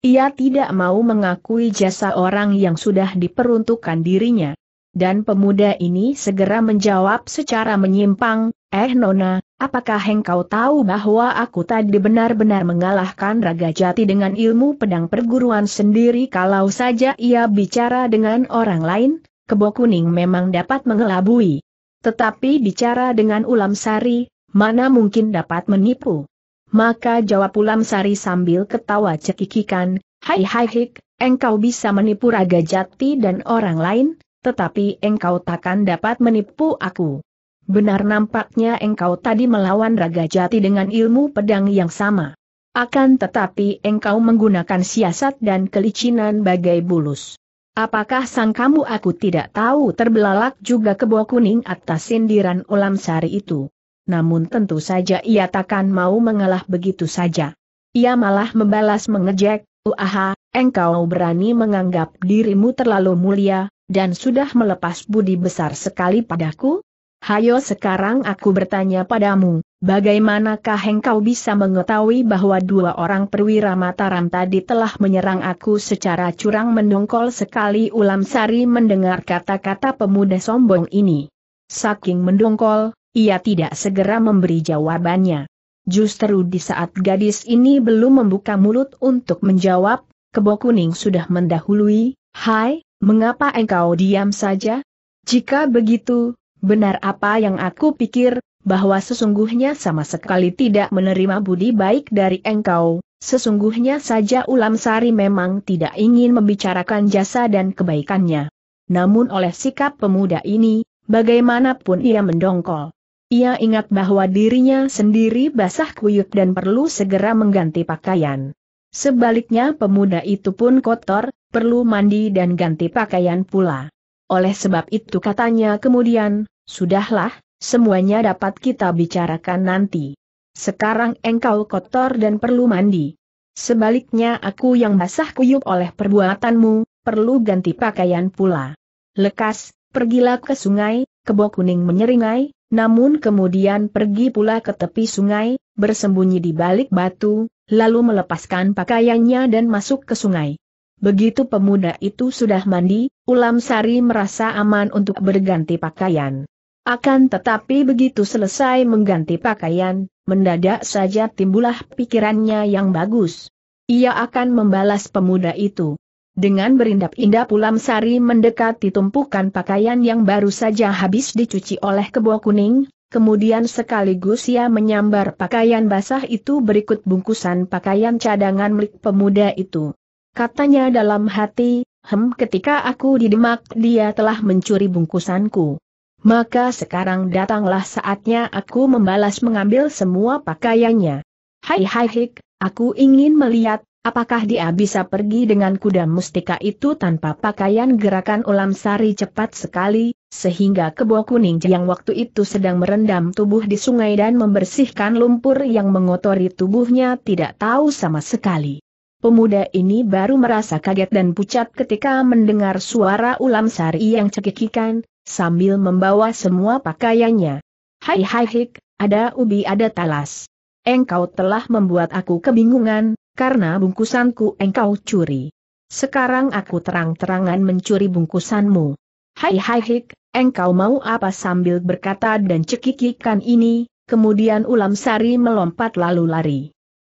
Ia tidak mau mengakui jasa orang yang sudah diperuntukkan dirinya. Dan pemuda ini segera menjawab secara menyimpang, eh Nona, apakah engkau tahu bahwa aku tadi benar-benar mengalahkan Raga Jati dengan ilmu pedang perguruan sendiri kalau saja ia bicara dengan orang lain, kebo kuning memang dapat mengelabui. Tetapi bicara dengan ulam sari, mana mungkin dapat menipu. Maka jawab ulam sari sambil ketawa cekikikan, hai hai hik, engkau bisa menipu Raga Jati dan orang lain, tetapi engkau takkan dapat menipu aku. Benar nampaknya engkau tadi melawan Raga Jati dengan ilmu pedang yang sama. Akan tetapi engkau menggunakan siasat dan kelicinan bagai bulus. Apakah sang kamu aku tidak tahu terbelalak juga kebo kuning atas sindiran ulam sari itu. Namun tentu saja ia takkan mau mengalah begitu saja. Ia malah membalas mengejek, Uaha, engkau berani menganggap dirimu terlalu mulia, dan sudah melepas budi besar sekali padaku? Hayo sekarang aku bertanya padamu, bagaimanakah engkau bisa mengetahui bahwa dua orang perwira Mataram tadi telah menyerang aku secara curang mendongkol sekali ulam sari mendengar kata-kata pemuda sombong ini. Saking mendongkol, ia tidak segera memberi jawabannya. Justru di saat gadis ini belum membuka mulut untuk menjawab, kebo kuning sudah mendahului, Hai, Mengapa engkau diam saja? Jika begitu, benar apa yang aku pikir, bahwa sesungguhnya sama sekali tidak menerima budi baik dari engkau, sesungguhnya saja Ulam Sari memang tidak ingin membicarakan jasa dan kebaikannya. Namun oleh sikap pemuda ini, bagaimanapun ia mendongkol. Ia ingat bahwa dirinya sendiri basah kuyuk dan perlu segera mengganti pakaian. Sebaliknya pemuda itu pun kotor, perlu mandi dan ganti pakaian pula. Oleh sebab itu katanya kemudian, sudahlah, semuanya dapat kita bicarakan nanti. Sekarang engkau kotor dan perlu mandi. Sebaliknya aku yang basah kuyup oleh perbuatanmu, perlu ganti pakaian pula. Lekas, pergilah ke sungai, kebo kuning menyeringai, namun kemudian pergi pula ke tepi sungai, bersembunyi di balik batu, lalu melepaskan pakaiannya dan masuk ke sungai. Begitu pemuda itu sudah mandi, Ulam Sari merasa aman untuk berganti pakaian. Akan tetapi begitu selesai mengganti pakaian, mendadak saja timbullah pikirannya yang bagus. Ia akan membalas pemuda itu. Dengan berindap-indap Ulam Sari mendekati tumpukan pakaian yang baru saja habis dicuci oleh kebo kuning, Kemudian sekaligus ia menyambar pakaian basah itu berikut bungkusan pakaian cadangan milik pemuda itu. Katanya dalam hati, Hem ketika aku di Demak dia telah mencuri bungkusanku. Maka sekarang datanglah saatnya aku membalas mengambil semua pakaiannya. Hai hai hik, aku ingin melihat, apakah dia bisa pergi dengan kuda mustika itu tanpa pakaian gerakan ulam sari cepat sekali, sehingga kebo kuning yang waktu itu sedang merendam tubuh di sungai dan membersihkan lumpur yang mengotori tubuhnya tidak tahu sama sekali. Pemuda ini baru merasa kaget dan pucat ketika mendengar suara ulam sari yang cekikikan, sambil membawa semua pakaiannya. Hai hai hik, ada ubi ada talas. Engkau telah membuat aku kebingungan, karena bungkusanku engkau curi. Sekarang aku terang-terangan mencuri bungkusanmu. Hai hai hik, engkau mau apa sambil berkata dan cekikikan ini, kemudian ulam sari melompat lalu lari.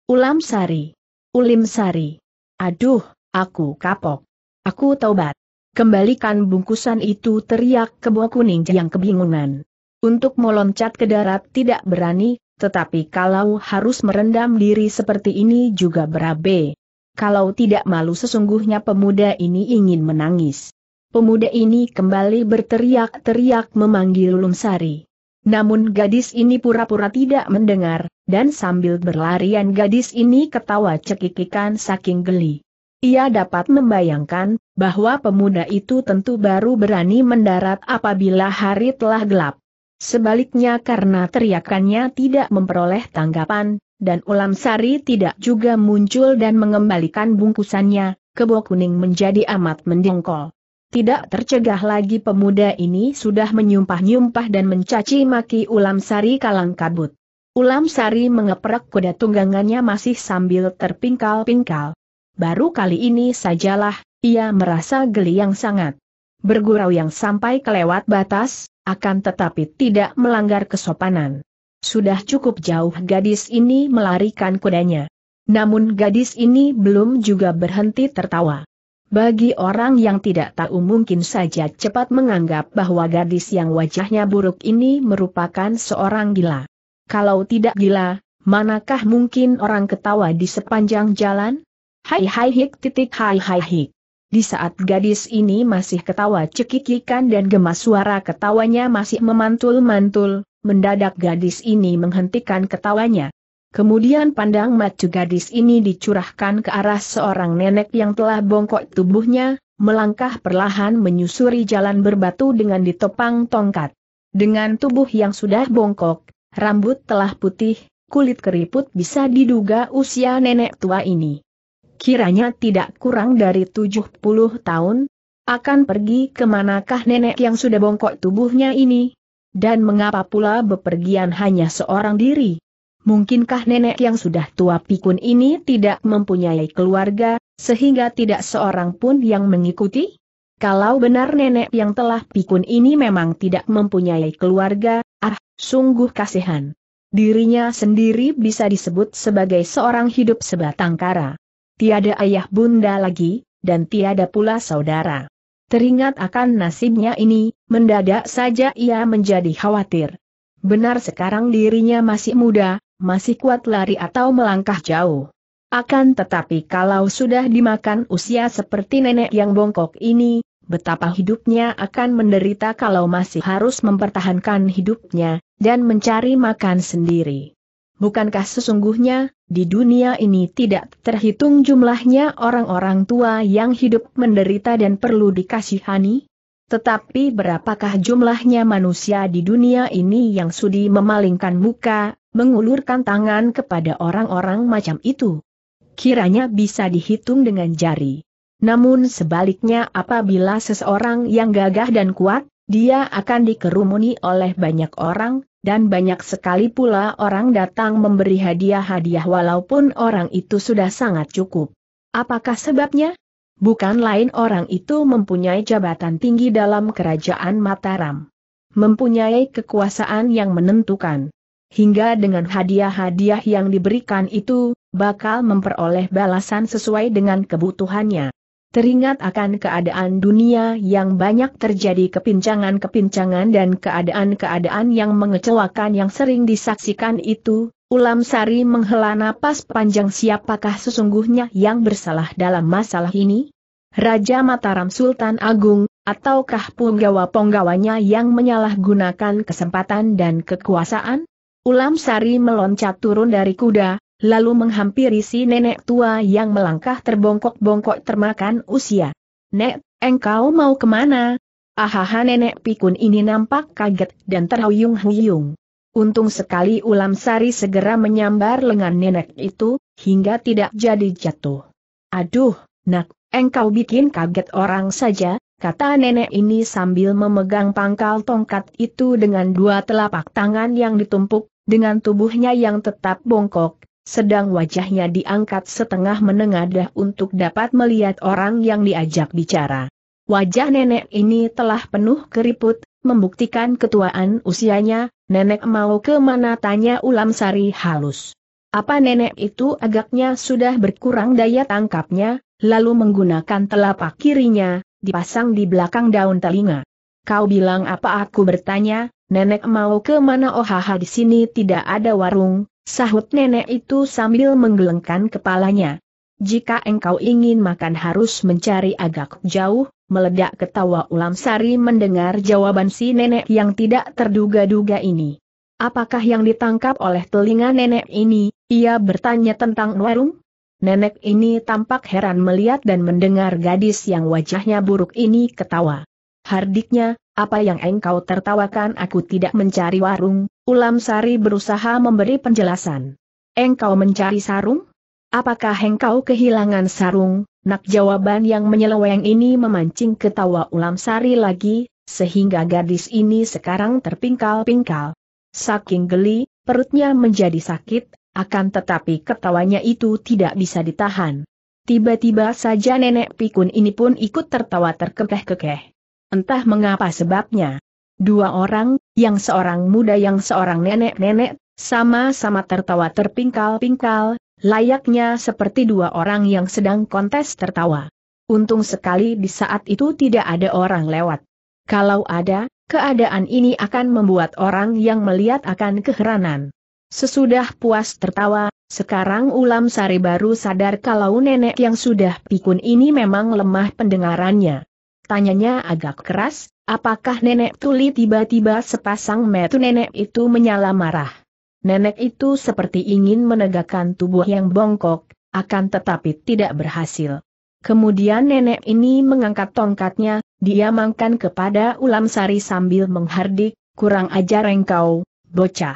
Ulam sari. Ulim Sari. Aduh, aku kapok. Aku taubat. Kembalikan bungkusan itu teriak kebo kuning yang kebingungan. Untuk meloncat ke darat tidak berani, tetapi kalau harus merendam diri seperti ini juga berabe. Kalau tidak malu sesungguhnya pemuda ini ingin menangis. Pemuda ini kembali berteriak-teriak memanggil Ulum Sari. Namun gadis ini pura-pura tidak mendengar, dan sambil berlarian gadis ini ketawa cekikikan saking geli. Ia dapat membayangkan, bahwa pemuda itu tentu baru berani mendarat apabila hari telah gelap. Sebaliknya karena teriakannya tidak memperoleh tanggapan, dan ulam sari tidak juga muncul dan mengembalikan bungkusannya, kebo kuning menjadi amat mendengkol. Tidak tercegah lagi pemuda ini sudah menyumpah-nyumpah dan mencaci maki ulam sari kalang kabut. Ulam sari mengeprak kuda tunggangannya masih sambil terpingkal-pingkal. Baru kali ini sajalah, ia merasa geli yang sangat. Bergurau yang sampai kelewat batas, akan tetapi tidak melanggar kesopanan. Sudah cukup jauh gadis ini melarikan kudanya. Namun gadis ini belum juga berhenti tertawa. Bagi orang yang tidak tahu mungkin saja cepat menganggap bahwa gadis yang wajahnya buruk ini merupakan seorang gila. Kalau tidak gila, manakah mungkin orang ketawa di sepanjang jalan? Hai hai hik titik hai hai hik. Di saat gadis ini masih ketawa cekikikan dan gemas suara ketawanya masih memantul-mantul, mendadak gadis ini menghentikan ketawanya. Kemudian pandang mata gadis ini dicurahkan ke arah seorang nenek yang telah bongkok tubuhnya, melangkah perlahan menyusuri jalan berbatu dengan ditopang tongkat. Dengan tubuh yang sudah bongkok, rambut telah putih, kulit keriput bisa diduga usia nenek tua ini. Kiranya tidak kurang dari 70 tahun, akan pergi ke manakah nenek yang sudah bongkok tubuhnya ini? Dan mengapa pula bepergian hanya seorang diri? Mungkinkah nenek yang sudah tua pikun ini tidak mempunyai keluarga, sehingga tidak seorang pun yang mengikuti? Kalau benar nenek yang telah pikun ini memang tidak mempunyai keluarga, ah, sungguh kasihan. Dirinya sendiri bisa disebut sebagai seorang hidup sebatang kara. Tiada ayah bunda lagi, dan tiada pula saudara. Teringat akan nasibnya ini, mendadak saja ia menjadi khawatir. Benar sekarang dirinya masih muda, masih kuat lari atau melangkah jauh. Akan tetapi kalau sudah dimakan usia seperti nenek yang bongkok ini, betapa hidupnya akan menderita kalau masih harus mempertahankan hidupnya, dan mencari makan sendiri. Bukankah sesungguhnya, di dunia ini tidak terhitung jumlahnya orang-orang tua yang hidup menderita dan perlu dikasihani? Tetapi berapakah jumlahnya manusia di dunia ini yang sudi memalingkan muka, mengulurkan tangan kepada orang-orang macam itu. Kiranya bisa dihitung dengan jari. Namun sebaliknya apabila seseorang yang gagah dan kuat, dia akan dikerumuni oleh banyak orang, dan banyak sekali pula orang datang memberi hadiah-hadiah walaupun orang itu sudah sangat cukup. Apakah sebabnya? Bukan lain orang itu mempunyai jabatan tinggi dalam kerajaan Mataram. Mempunyai kekuasaan yang menentukan hingga dengan hadiah-hadiah yang diberikan itu, bakal memperoleh balasan sesuai dengan kebutuhannya. Teringat akan keadaan dunia yang banyak terjadi kepincangan-kepincangan dan keadaan-keadaan yang mengecewakan yang sering disaksikan itu, Ulam Sari menghela napas panjang siapakah sesungguhnya yang bersalah dalam masalah ini? Raja Mataram Sultan Agung, ataukah penggawa-penggawanya yang menyalahgunakan kesempatan dan kekuasaan? Ulam Sari meloncat turun dari kuda, lalu menghampiri si nenek tua yang melangkah terbongkok-bongkok termakan usia. Nek, engkau mau ke mana? Ahaha nenek pikun ini nampak kaget dan terhuyung-huyung. Untung sekali Ulam Sari segera menyambar lengan nenek itu, hingga tidak jadi jatuh. Aduh, nak, engkau bikin kaget orang saja, kata nenek ini sambil memegang pangkal tongkat itu dengan dua telapak tangan yang ditumpuk, dengan tubuhnya yang tetap bongkok, sedang wajahnya diangkat setengah menengadah untuk dapat melihat orang yang diajak bicara. Wajah nenek ini telah penuh keriput, membuktikan ketuaan usianya, nenek mau ke mana tanya ulam sari halus. Apa nenek itu agaknya sudah berkurang daya tangkapnya, lalu menggunakan telapak kirinya, dipasang di belakang daun telinga. Kau bilang apa aku bertanya, nenek mau ke mana oh haha di sini tidak ada warung, sahut nenek itu sambil menggelengkan kepalanya. Jika engkau ingin makan harus mencari agak jauh, meledak ketawa ulam sari mendengar jawaban si nenek yang tidak terduga-duga ini. Apakah yang ditangkap oleh telinga nenek ini, ia bertanya tentang warung? Nenek ini tampak heran melihat dan mendengar gadis yang wajahnya buruk ini ketawa. Hardiknya, apa yang engkau tertawakan aku tidak mencari warung, Ulam Sari berusaha memberi penjelasan. Engkau mencari sarung? Apakah engkau kehilangan sarung? Nak jawaban yang menyeleweng ini memancing ketawa Ulam Sari lagi, sehingga gadis ini sekarang terpingkal-pingkal. Saking geli, perutnya menjadi sakit, akan tetapi ketawanya itu tidak bisa ditahan. Tiba-tiba saja nenek pikun ini pun ikut tertawa terkekeh-kekeh. Entah mengapa sebabnya. Dua orang, yang seorang muda yang seorang nenek-nenek, sama-sama tertawa terpingkal-pingkal, layaknya seperti dua orang yang sedang kontes tertawa. Untung sekali di saat itu tidak ada orang lewat. Kalau ada, keadaan ini akan membuat orang yang melihat akan keheranan. Sesudah puas tertawa, sekarang Ulam Sari baru sadar kalau nenek yang sudah pikun ini memang lemah pendengarannya. Tanyanya agak keras, apakah nenek tuli tiba-tiba sepasang metu nenek itu menyala marah. Nenek itu seperti ingin menegakkan tubuh yang bongkok, akan tetapi tidak berhasil. Kemudian nenek ini mengangkat tongkatnya, dia mangkan kepada Ulam Sari sambil menghardik, kurang ajar engkau, bocah.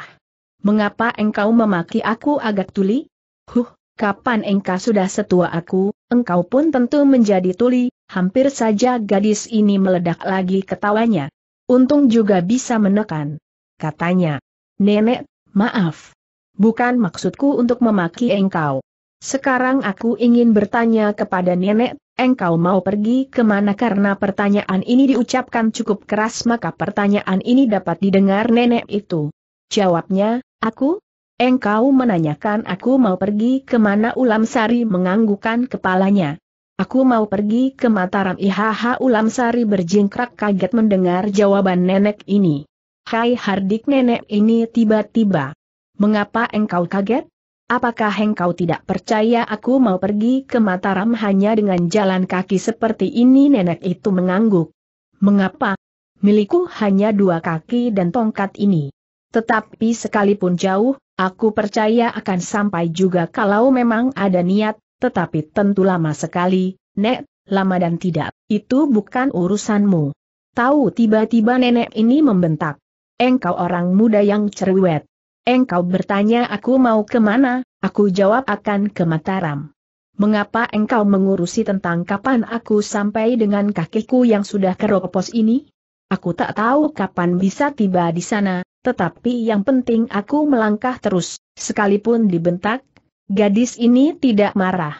Mengapa engkau memaki aku agak tuli? Huh, kapan engkau sudah setua aku, engkau pun tentu menjadi tuli, hampir saja gadis ini meledak lagi ketawanya. Untung juga bisa menekan. Katanya, Nenek, maaf. Bukan maksudku untuk memaki engkau. Sekarang aku ingin bertanya kepada nenek, engkau mau pergi ke mana karena pertanyaan ini diucapkan cukup keras maka pertanyaan ini dapat didengar nenek itu. Jawabnya, Aku? Engkau menanyakan aku mau pergi ke mana Ulam Sari menganggukkan kepalanya. Aku mau pergi ke Mataram IHH Ulam Sari berjingkrak kaget mendengar jawaban nenek ini. Hai hardik nenek ini tiba-tiba. Mengapa engkau kaget? Apakah engkau tidak percaya aku mau pergi ke Mataram hanya dengan jalan kaki seperti ini nenek itu mengangguk. Mengapa? Milikku hanya dua kaki dan tongkat ini. Tetapi sekalipun jauh, aku percaya akan sampai juga kalau memang ada niat, tetapi tentu lama sekali, Nek, lama dan tidak, itu bukan urusanmu. Tahu tiba-tiba nenek ini membentak. Engkau orang muda yang cerewet. Engkau bertanya aku mau ke mana, aku jawab akan ke Mataram. Mengapa engkau mengurusi tentang kapan aku sampai dengan kakiku yang sudah keropos ini? Aku tak tahu kapan bisa tiba di sana, tetapi yang penting aku melangkah terus, sekalipun dibentak, gadis ini tidak marah.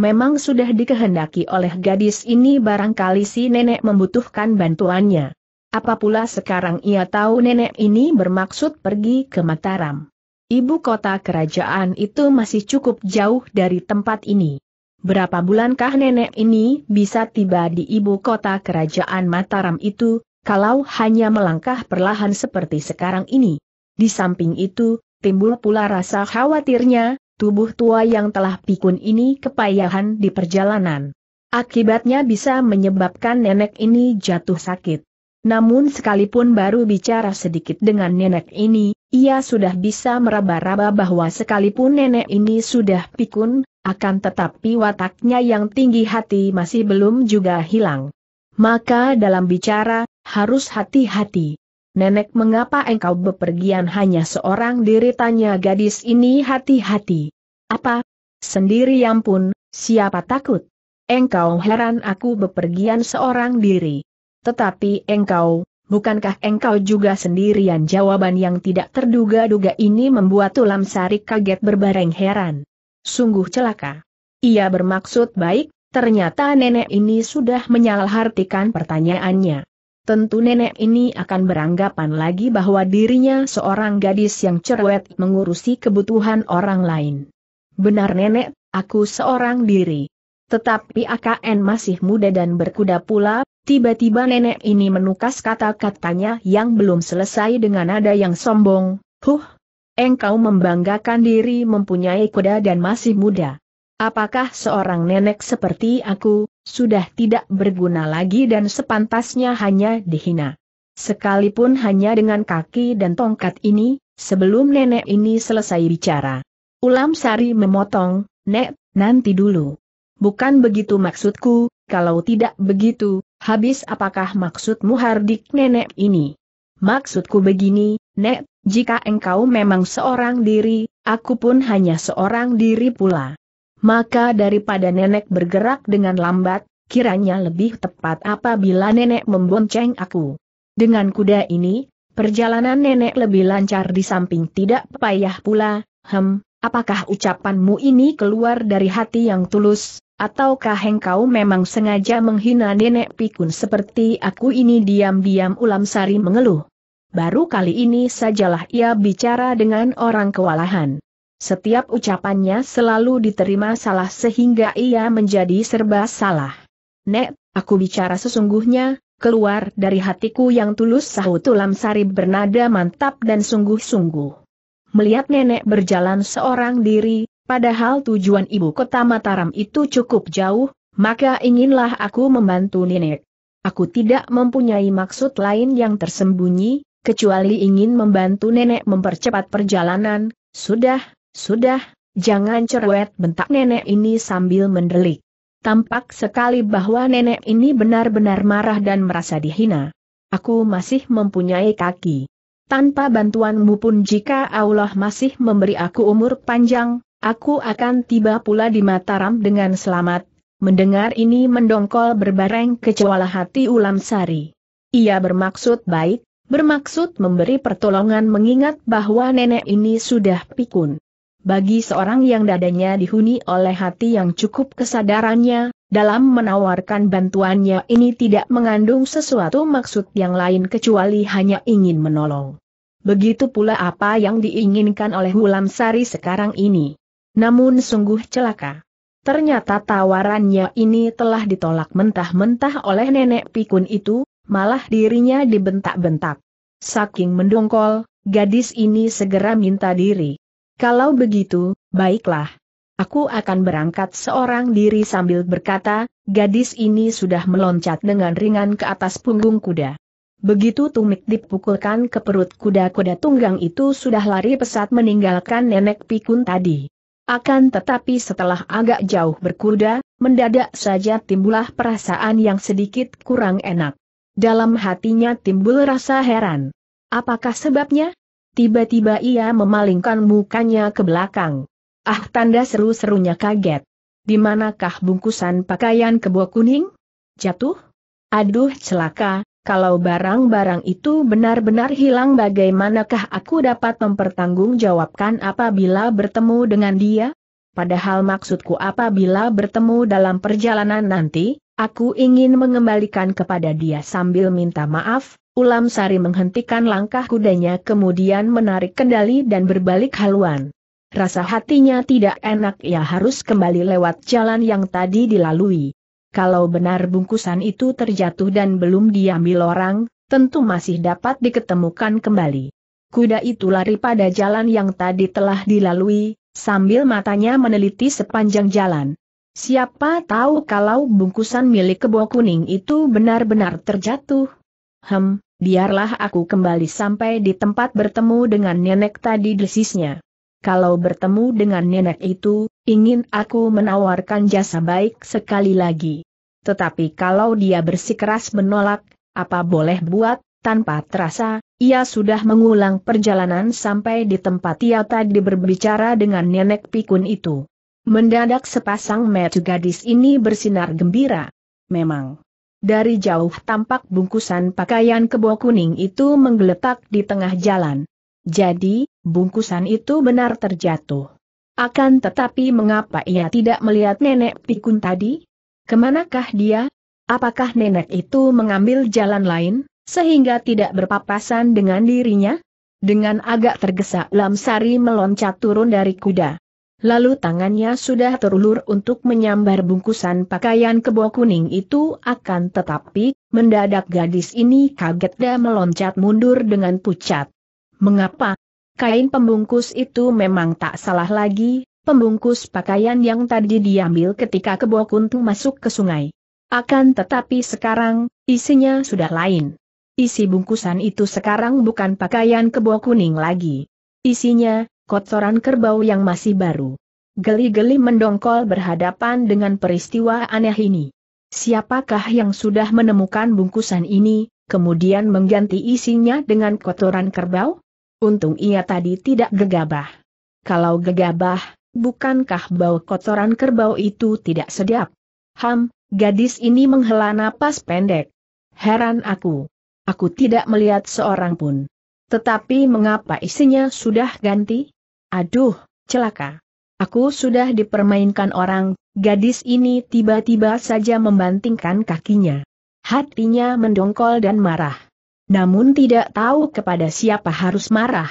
Memang sudah dikehendaki oleh gadis ini barangkali si nenek membutuhkan bantuannya. Apa pula sekarang ia tahu nenek ini bermaksud pergi ke Mataram. Ibu kota kerajaan itu masih cukup jauh dari tempat ini. Berapa bulankah nenek ini bisa tiba di ibu kota kerajaan Mataram itu, kalau hanya melangkah perlahan seperti sekarang ini. Di samping itu, timbul pula rasa khawatirnya, tubuh tua yang telah pikun ini kepayahan di perjalanan. Akibatnya bisa menyebabkan nenek ini jatuh sakit. Namun sekalipun baru bicara sedikit dengan nenek ini, ia sudah bisa meraba-raba bahwa sekalipun nenek ini sudah pikun, akan tetapi wataknya yang tinggi hati masih belum juga hilang. Maka dalam bicara, harus hati-hati. Nenek mengapa engkau bepergian hanya seorang diri tanya gadis ini hati-hati. Apa? Sendirian pun, siapa takut? Engkau heran aku bepergian seorang diri. Tetapi engkau, bukankah engkau juga sendirian? Jawaban yang tidak terduga-duga ini membuat Tulam Sari kaget berbareng heran. Sungguh celaka. Ia bermaksud baik, ternyata nenek ini sudah menyalahartikan pertanyaannya. Tentu nenek ini akan beranggapan lagi bahwa dirinya seorang gadis yang cerewet mengurusi kebutuhan orang lain. Benar nenek, aku seorang diri. Tetapi AKN masih muda dan berkuda pula, tiba-tiba nenek ini menukas kata-katanya yang belum selesai dengan nada yang sombong, Huh, engkau membanggakan diri mempunyai kuda dan masih muda. Apakah seorang nenek seperti aku, sudah tidak berguna lagi dan sepantasnya hanya dihina. Sekalipun hanya dengan kaki dan tongkat ini, sebelum nenek ini selesai bicara. Ulam Sari memotong, Nek, nanti dulu. Bukan begitu maksudku, kalau tidak begitu, habis apakah maksudmu hardik nenek ini? Maksudku begini, Nek, jika engkau memang seorang diri, aku pun hanya seorang diri pula. Maka daripada nenek bergerak dengan lambat, kiranya lebih tepat apabila nenek membonceng aku. Dengan kuda ini, perjalanan nenek lebih lancar di samping tidak payah pula, hem, apakah ucapanmu ini keluar dari hati yang tulus, ataukah engkau memang sengaja menghina nenek pikun seperti aku ini diam-diam ulam sari mengeluh. Baru kali ini sajalah ia bicara dengan orang kewalahan. Setiap ucapannya selalu diterima salah sehingga ia menjadi serba salah. Nek, aku bicara sesungguhnya, keluar dari hatiku yang tulus sahut Tulam Sari bernada mantap dan sungguh-sungguh. Melihat nenek berjalan seorang diri, padahal tujuan ibu kota Mataram itu cukup jauh, maka inginlah aku membantu nenek. Aku tidak mempunyai maksud lain yang tersembunyi, kecuali ingin membantu nenek mempercepat perjalanan, sudah, sudah, jangan cerewet bentak nenek ini sambil mendelik. Tampak sekali bahwa nenek ini benar-benar marah dan merasa dihina. Aku masih mempunyai kaki. Tanpa bantuanmu pun jika Allah masih memberi aku umur panjang, aku akan tiba pula di Mataram dengan selamat. Mendengar ini mendongkol berbareng kecewa hati Ulam Sari. Ia bermaksud baik, bermaksud memberi pertolongan mengingat bahwa nenek ini sudah pikun. Bagi seorang yang dadanya dihuni oleh hati yang cukup kesadarannya, dalam menawarkan bantuannya ini tidak mengandung sesuatu maksud yang lain kecuali hanya ingin menolong. Begitu pula apa yang diinginkan oleh Hulam Sari sekarang ini. Namun sungguh celaka. Ternyata tawarannya ini telah ditolak mentah-mentah oleh nenek pikun itu, malah dirinya dibentak-bentak. Saking mendongkol, gadis ini segera minta diri. Kalau begitu, baiklah. Aku akan berangkat seorang diri sambil berkata, gadis ini sudah meloncat dengan ringan ke atas punggung kuda. Begitu tumik dipukulkan ke perut kuda-kuda tunggang itu sudah lari pesat meninggalkan nenek pikun tadi. Akan tetapi setelah agak jauh berkuda, mendadak saja timbullah perasaan yang sedikit kurang enak. Dalam hatinya timbul rasa heran. Apakah sebabnya? Tiba-tiba ia memalingkan mukanya ke belakang. Ah tanda seru-serunya kaget. Di manakah bungkusan pakaian kebo kuning? Jatuh? Aduh celaka, kalau barang-barang itu benar-benar hilang bagaimanakah aku dapat mempertanggungjawabkan apabila bertemu dengan dia? Padahal maksudku apabila bertemu dalam perjalanan nanti, aku ingin mengembalikan kepada dia sambil minta maaf, Ulam Sari menghentikan langkah kudanya kemudian menarik kendali dan berbalik haluan. Rasa hatinya tidak enak ia harus kembali lewat jalan yang tadi dilalui. Kalau benar bungkusan itu terjatuh dan belum diambil orang, tentu masih dapat diketemukan kembali. Kuda itu lari pada jalan yang tadi telah dilalui, sambil matanya meneliti sepanjang jalan. Siapa tahu kalau bungkusan milik kebo kuning itu benar-benar terjatuh. Hem, biarlah aku kembali sampai di tempat bertemu dengan nenek tadi desisnya. Kalau bertemu dengan nenek itu, ingin aku menawarkan jasa baik sekali lagi. Tetapi kalau dia bersikeras menolak, apa boleh buat, tanpa terasa, ia sudah mengulang perjalanan sampai di tempat ia tadi berbicara dengan nenek pikun itu. Mendadak sepasang mata gadis ini bersinar gembira. Memang. Dari jauh tampak bungkusan pakaian kebo kuning itu menggeletak di tengah jalan. Jadi, bungkusan itu benar terjatuh. Akan tetapi mengapa ia tidak melihat nenek pikun tadi? Ke manakah dia? Apakah nenek itu mengambil jalan lain, sehingga tidak berpapasan dengan dirinya? Dengan agak tergesa Lamsari meloncat turun dari kuda. Lalu tangannya sudah terulur untuk menyambar bungkusan pakaian kebo kuning itu akan tetapi, mendadak gadis ini kaget dan meloncat mundur dengan pucat. Mengapa? Kain pembungkus itu memang tak salah lagi, pembungkus pakaian yang tadi diambil ketika kebo kuntung masuk ke sungai. Akan tetapi sekarang, isinya sudah lain. Isi bungkusan itu sekarang bukan pakaian kebo kuning lagi. Isinya, kotoran kerbau yang masih baru. Geli-geli mendongkol berhadapan dengan peristiwa aneh ini. Siapakah yang sudah menemukan bungkusan ini, kemudian mengganti isinya dengan kotoran kerbau? Untung ia tadi tidak gegabah. Kalau gegabah, bukankah bau kotoran kerbau itu tidak sedap? Ham, gadis ini menghela napas pendek. Heran aku. Aku tidak melihat seorang pun. Tetapi mengapa isinya sudah ganti? Aduh, celaka. Aku sudah dipermainkan orang, gadis ini tiba-tiba saja membantingkan kakinya. Hatinya mendongkol dan marah namun tidak tahu kepada siapa harus marah.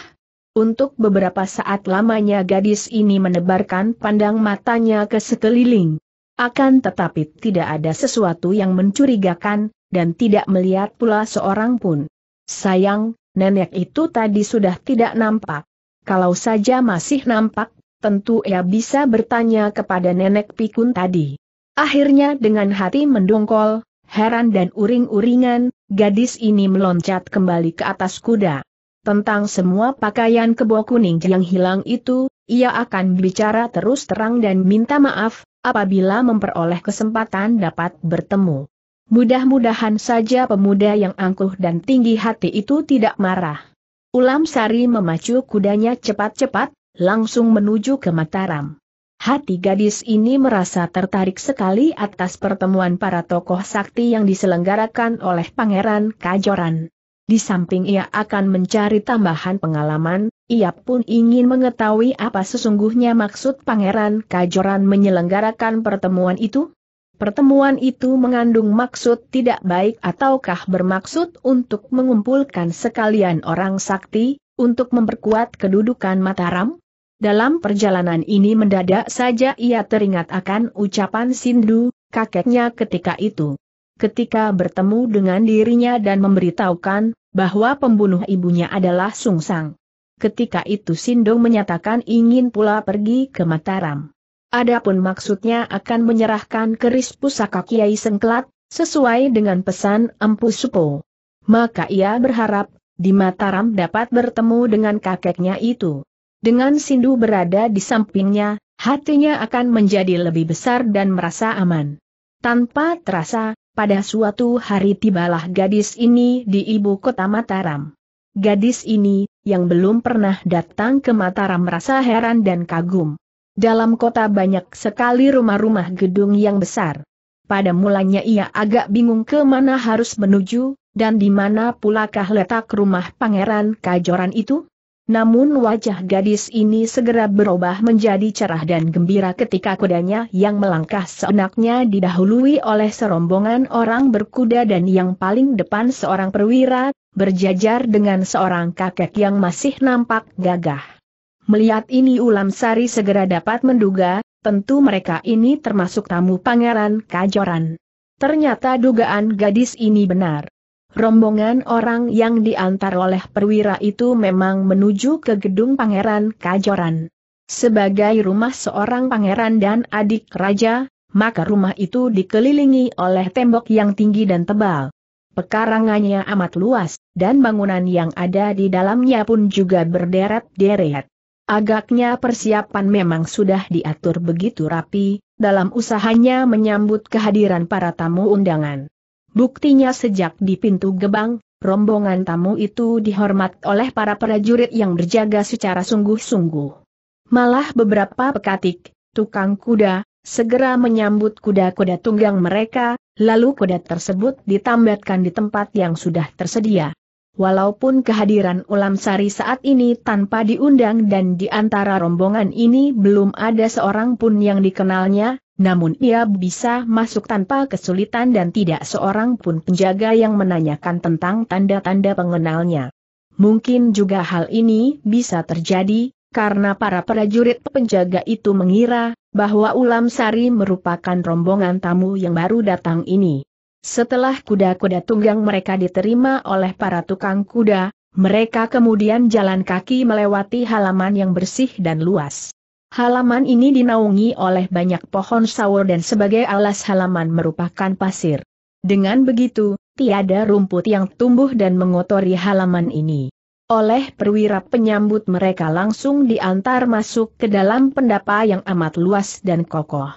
Untuk beberapa saat lamanya gadis ini menebarkan pandang matanya ke sekeliling. Akan tetapi tidak ada sesuatu yang mencurigakan, dan tidak melihat pula seorang pun. Sayang, nenek itu tadi sudah tidak nampak. Kalau saja masih nampak, tentu ia bisa bertanya kepada nenek pikun tadi. Akhirnya dengan hati mendongkol, heran dan uring-uringan, gadis ini meloncat kembali ke atas kuda. Tentang semua pakaian kebo kuning yang hilang itu, ia akan bicara terus terang dan minta maaf, apabila memperoleh kesempatan dapat bertemu. Mudah-mudahan saja pemuda yang angkuh dan tinggi hati itu tidak marah. Ulam Sari memacu kudanya cepat-cepat, langsung menuju ke Mataram. Hati gadis ini merasa tertarik sekali atas pertemuan para tokoh sakti yang diselenggarakan oleh Pangeran Kajoran. Di samping ia akan mencari tambahan pengalaman, ia pun ingin mengetahui apa sesungguhnya maksud Pangeran Kajoran menyelenggarakan pertemuan itu. Pertemuan itu mengandung maksud tidak baik ataukah bermaksud untuk mengumpulkan sekalian orang sakti, untuk memperkuat kedudukan Mataram? Dalam perjalanan ini mendadak saja ia teringat akan ucapan Sindu, kakeknya ketika itu. Ketika bertemu dengan dirinya dan memberitahukan, bahwa pembunuh ibunya adalah Sungsang. Ketika itu Sindong menyatakan ingin pula pergi ke Mataram. Adapun maksudnya akan menyerahkan keris pusaka Kiai Sengklat, sesuai dengan pesan Empu Supo. Maka ia berharap, di Mataram dapat bertemu dengan kakeknya itu. Dengan Sindu berada di sampingnya, hatinya akan menjadi lebih besar dan merasa aman. Tanpa terasa, pada suatu hari tibalah gadis ini di ibu kota Mataram. Gadis ini, yang belum pernah datang ke Mataram merasa heran dan kagum. Dalam kota banyak sekali rumah-rumah gedung yang besar. Pada mulanya ia agak bingung ke mana harus menuju, dan di mana pulakah letak rumah Pangeran Kajoran itu? Namun wajah gadis ini segera berubah menjadi cerah dan gembira ketika kudanya yang melangkah seenaknya didahului oleh serombongan orang berkuda dan yang paling depan seorang perwira, berjajar dengan seorang kakek yang masih nampak gagah. Melihat ini Ulam Sari segera dapat menduga, tentu mereka ini termasuk tamu pangeran Kajoran. Ternyata dugaan gadis ini benar. Rombongan orang yang diantar oleh perwira itu memang menuju ke gedung Pangeran Kajoran. Sebagai rumah seorang pangeran dan adik raja, maka rumah itu dikelilingi oleh tembok yang tinggi dan tebal. Pekarangannya amat luas, dan bangunan yang ada di dalamnya pun juga berderet-deret. Agaknya persiapan memang sudah diatur begitu rapi, dalam usahanya menyambut kehadiran para tamu undangan. Buktinya sejak di pintu gebang, rombongan tamu itu dihormat oleh para prajurit yang berjaga secara sungguh-sungguh. Malah beberapa pekatik, tukang kuda, segera menyambut kuda-kuda tunggang mereka, lalu kuda tersebut ditambatkan di tempat yang sudah tersedia. Walaupun kehadiran Ulam Sari saat ini tanpa diundang dan di antara rombongan ini belum ada seorang pun yang dikenalnya, namun ia bisa masuk tanpa kesulitan dan tidak seorang pun penjaga yang menanyakan tentang tanda-tanda pengenalnya. Mungkin juga hal ini bisa terjadi, karena para prajurit penjaga itu mengira bahwa Ulam Sari merupakan rombongan tamu yang baru datang ini. Setelah kuda-kuda tunggang mereka diterima oleh para tukang kuda, mereka kemudian jalan kaki melewati halaman yang bersih dan luas. Halaman ini dinaungi oleh banyak pohon sawo dan sebagai alas halaman merupakan pasir. Dengan begitu, tiada rumput yang tumbuh dan mengotori halaman ini. Oleh perwira penyambut mereka langsung diantar masuk ke dalam pendapa yang amat luas dan kokoh.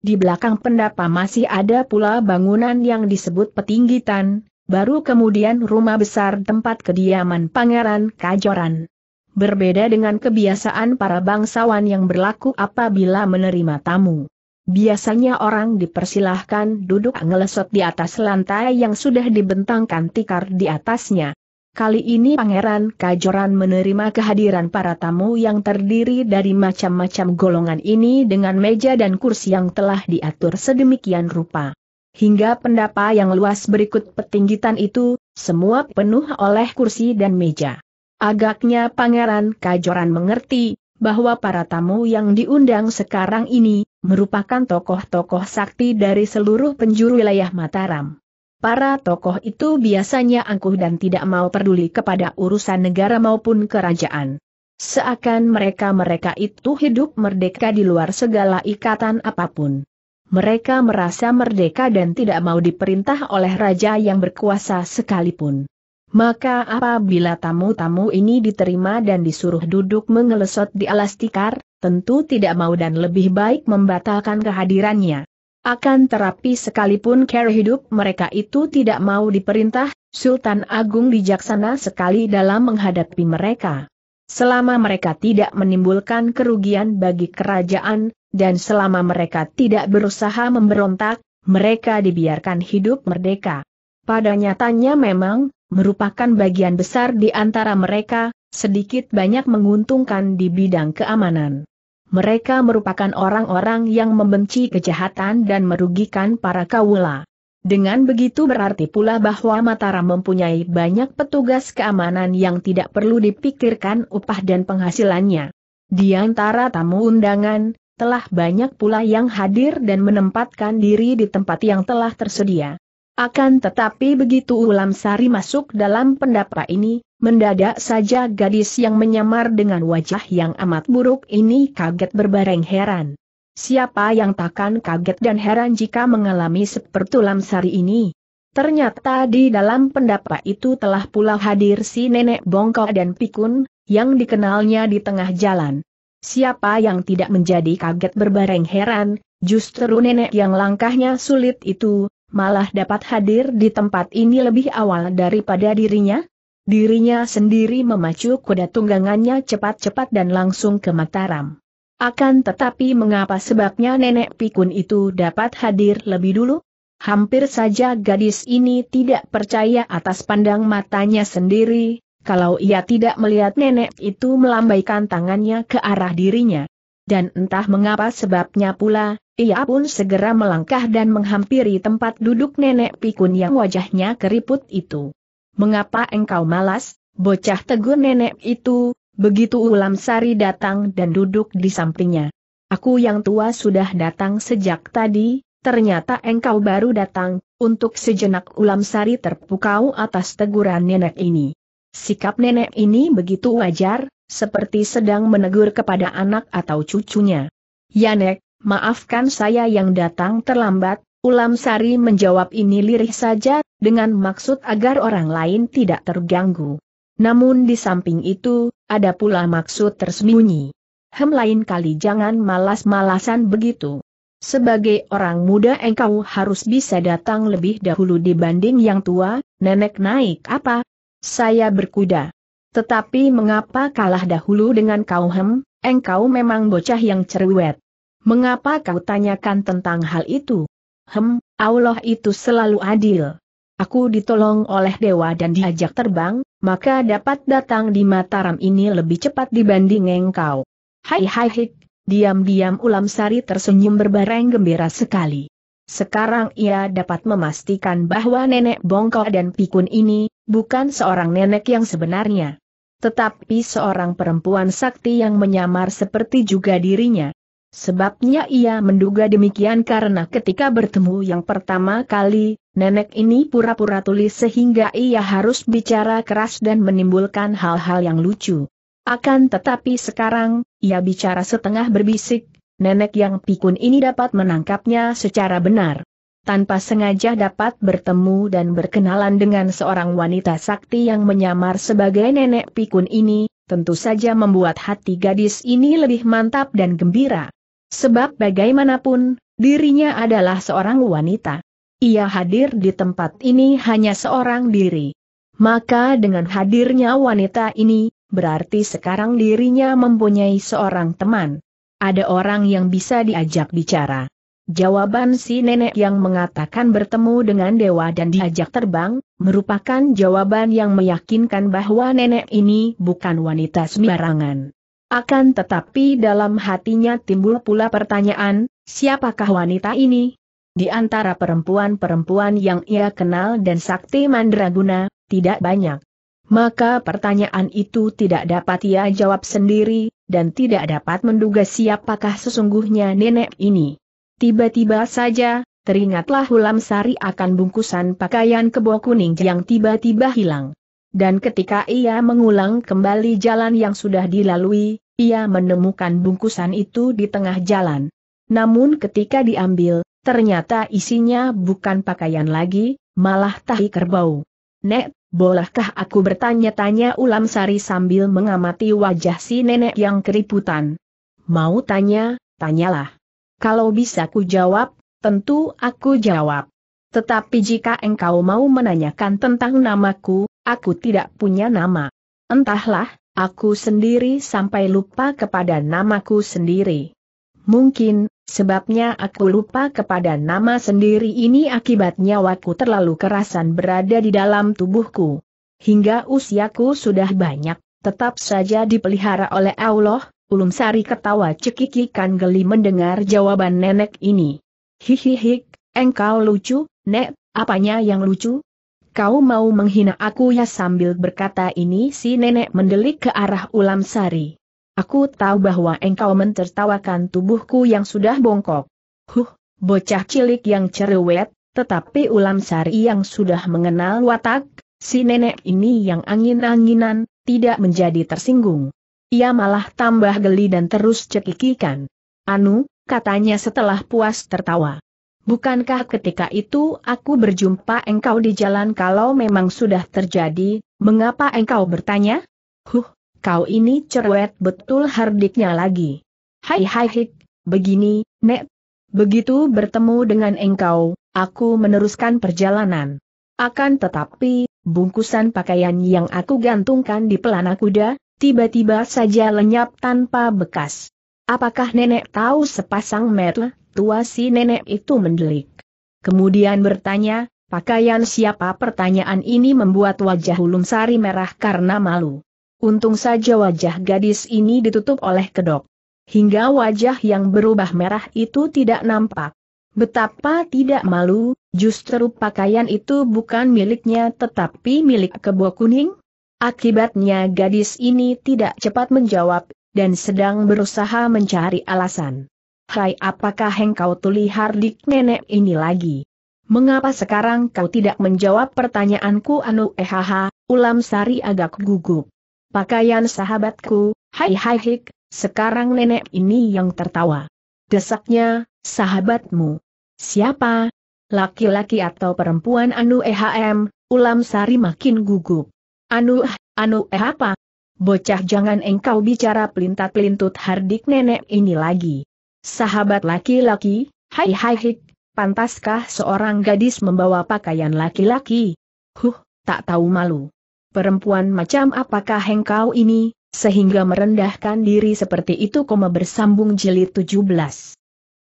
Di belakang pendapa masih ada pula bangunan yang disebut petinggitan, baru kemudian rumah besar tempat kediaman Pangeran Kajoran. Berbeda dengan kebiasaan para bangsawan yang berlaku apabila menerima tamu. Biasanya orang dipersilahkan duduk ngelesot di atas lantai yang sudah dibentangkan tikar di atasnya. Kali ini Pangeran Kajoran menerima kehadiran para tamu yang terdiri dari macam-macam golongan ini dengan meja dan kursi yang telah diatur sedemikian rupa. Hingga pendapa yang luas berikut petinggitan itu, semua penuh oleh kursi dan meja. Agaknya Pangeran Kajoran mengerti, bahwa para tamu yang diundang sekarang ini, merupakan tokoh-tokoh sakti dari seluruh penjuru wilayah Mataram. Para tokoh itu biasanya angkuh dan tidak mau peduli kepada urusan negara maupun kerajaan. Seakan mereka-mereka itu hidup merdeka di luar segala ikatan apa pun. Mereka merasa merdeka dan tidak mau diperintah oleh raja yang berkuasa sekalipun. Maka apabila tamu-tamu ini diterima dan disuruh duduk mengelesot di alas tikar, tentu tidak mau dan lebih baik membatalkan kehadirannya. Akan terapi sekalipun care hidup mereka itu tidak mau diperintah, Sultan Agung bijaksana sekali dalam menghadapi mereka. Selama mereka tidak menimbulkan kerugian bagi kerajaan, dan selama mereka tidak berusaha memberontak, mereka dibiarkan hidup merdeka. Pada nyatanya memang, merupakan bagian besar di antara mereka, sedikit banyak menguntungkan di bidang keamanan mereka merupakan orang-orang yang membenci kejahatan dan merugikan para kawula. Dengan begitu berarti pula bahwa Mataram mempunyai banyak petugas keamanan yang tidak perlu dipikirkan upah dan penghasilannya. Di antara tamu undangan, telah banyak pula yang hadir dan menempatkan diri di tempat yang telah tersedia. Akan tetapi begitu Ulam Sari masuk dalam pendapa ini, mendadak saja gadis yang menyamar dengan wajah yang amat buruk ini kaget berbareng heran. Siapa yang takkan kaget dan heran jika mengalami seperti Ulam Sari ini? Ternyata di dalam pendapa itu telah pula hadir si nenek bongkok dan pikun, yang dikenalnya di tengah jalan. Siapa yang tidak menjadi kaget berbareng heran, justru nenek yang langkahnya sulit itu, malah dapat hadir di tempat ini lebih awal daripada dirinya? Dirinya sendiri memacu kuda tunggangannya cepat-cepat dan langsung ke Mataram. Akan tetapi mengapa sebabnya nenek pikun itu dapat hadir lebih dulu? Hampir saja gadis ini tidak percaya atas pandang matanya sendiri, kalau ia tidak melihat nenek itu melambaikan tangannya ke arah dirinya. Dan entah mengapa sebabnya pula, ia pun segera melangkah dan menghampiri tempat duduk nenek pikun yang wajahnya keriput itu. Mengapa engkau malas, bocah tegur nenek itu, begitu ulam sari datang dan duduk di sampingnya. Aku yang tua sudah datang sejak tadi, ternyata engkau baru datang, untuk sejenak ulam sari terpukau atas teguran nenek ini. Sikap nenek ini begitu wajar, seperti sedang menegur kepada anak atau cucunya. Yanek, Maafkan saya yang datang terlambat, Ulam Sari menjawab ini lirih saja, dengan maksud agar orang lain tidak terganggu. Namun di samping itu, ada pula maksud tersembunyi. Hem lain kali jangan malas-malasan begitu. Sebagai orang muda engkau harus bisa datang lebih dahulu dibanding yang tua, nenek naik apa? Saya berkuda. Tetapi mengapa kalah dahulu dengan kau hem, engkau memang bocah yang cerewet. Mengapa kau tanyakan tentang hal itu? Hem, Allah itu selalu adil. Aku ditolong oleh dewa dan diajak terbang, maka dapat datang di Mataram ini lebih cepat dibanding engkau. Hai hai hik, diam-diam Ulam Sari tersenyum berbareng gembira sekali. Sekarang ia dapat memastikan bahwa nenek bongkok dan pikun ini, bukan seorang nenek yang sebenarnya. Tetapi seorang perempuan sakti yang menyamar seperti juga dirinya. Sebabnya ia menduga demikian karena ketika bertemu yang pertama kali, nenek ini pura-pura tulis sehingga ia harus bicara keras dan menimbulkan hal-hal yang lucu. Akan tetapi sekarang, ia bicara setengah berbisik, nenek yang pikun ini dapat menangkapnya secara benar. Tanpa sengaja dapat bertemu dan berkenalan dengan seorang wanita sakti yang menyamar sebagai nenek pikun ini, tentu saja membuat hati gadis ini lebih mantap dan gembira. Sebab bagaimanapun, dirinya adalah seorang wanita. Ia hadir di tempat ini hanya seorang diri. Maka dengan hadirnya wanita ini, berarti sekarang dirinya mempunyai seorang teman. Ada orang yang bisa diajak bicara. Jawaban si nenek yang mengatakan bertemu dengan dewa dan diajak terbang, merupakan jawaban yang meyakinkan bahwa nenek ini bukan wanita sembarangan. Akan tetapi dalam hatinya timbul pula pertanyaan, siapakah wanita ini? Di antara perempuan-perempuan yang ia kenal dan sakti mandraguna, tidak banyak. Maka pertanyaan itu tidak dapat ia jawab sendiri, dan tidak dapat menduga siapakah sesungguhnya nenek ini. Tiba-tiba saja, teringatlah Hulam Sari akan bungkusan pakaian kebo kuning yang tiba-tiba hilang. Dan ketika ia mengulang kembali jalan yang sudah dilalui, ia menemukan bungkusan itu di tengah jalan. Namun ketika diambil, ternyata isinya bukan pakaian lagi, malah tahi kerbau. Nek, Bolehkah aku bertanya-tanya ulam sari sambil mengamati wajah si nenek yang keriputan? Mau tanya, tanyalah. Kalau bisa ku jawab, tentu aku jawab. Tetapi jika engkau mau menanyakan tentang namaku, aku tidak punya nama. Entahlah, aku sendiri sampai lupa kepada namaku sendiri. Mungkin, sebabnya aku lupa kepada nama sendiri ini akibat nyawaku terlalu kerasan berada di dalam tubuhku. Hingga usiaku sudah banyak, tetap saja dipelihara oleh Allah, Ulum Sari ketawa cekikikan geli mendengar jawaban nenek ini. Hihihi, engkau lucu, nek, apanya yang lucu? Kau mau menghina aku ya sambil berkata ini si nenek mendelik ke arah Ulam Sari. Aku tahu bahwa engkau mentertawakan tubuhku yang sudah bongkok. Huh, bocah cilik yang cerewet, tetapi ulam sari yang sudah mengenal watak, si nenek ini yang angin-anginan, tidak menjadi tersinggung. Ia malah tambah geli dan terus cekikikan. Anu, katanya setelah puas tertawa. Bukankah ketika itu aku berjumpa engkau di jalan kalau memang sudah terjadi, mengapa engkau bertanya? Huh, kau ini cerewet betul hardiknya lagi. Hai hai hik, begini, Nek. Begitu bertemu dengan engkau, aku meneruskan perjalanan. Akan tetapi, bungkusan pakaian yang aku gantungkan di pelana kuda, tiba-tiba saja lenyap tanpa bekas. Apakah nenek tahu sepasang mata tua si nenek itu mendelik? Kemudian bertanya, pakaian siapa pertanyaan ini membuat wajah Hulum Sari merah karena malu. Untung saja wajah gadis ini ditutup oleh kedok. Hingga wajah yang berubah merah itu tidak nampak. Betapa tidak malu, justru pakaian itu bukan miliknya tetapi milik kebo kuning? Akibatnya gadis ini tidak cepat menjawab, dan sedang berusaha mencari alasan. Hai apakah engkau tuli hardik nenek ini lagi? Mengapa sekarang kau tidak menjawab pertanyaanku anu ehaha, ulam sari agak gugup pakaian sahabatku, hai hai hik, sekarang nenek ini yang tertawa. Desaknya, sahabatmu. Siapa? Laki-laki atau perempuan anu EHM, ulam sari makin gugup. Anu, anu eh apa? Bocah jangan engkau bicara pelintat-pelintut hardik nenek ini lagi. Sahabat laki-laki, hai hai hik, pantaskah seorang gadis membawa pakaian laki-laki? Huh, tak tahu malu. Perempuan macam apakah engkau ini, sehingga merendahkan diri seperti itu koma bersambung jilid 17.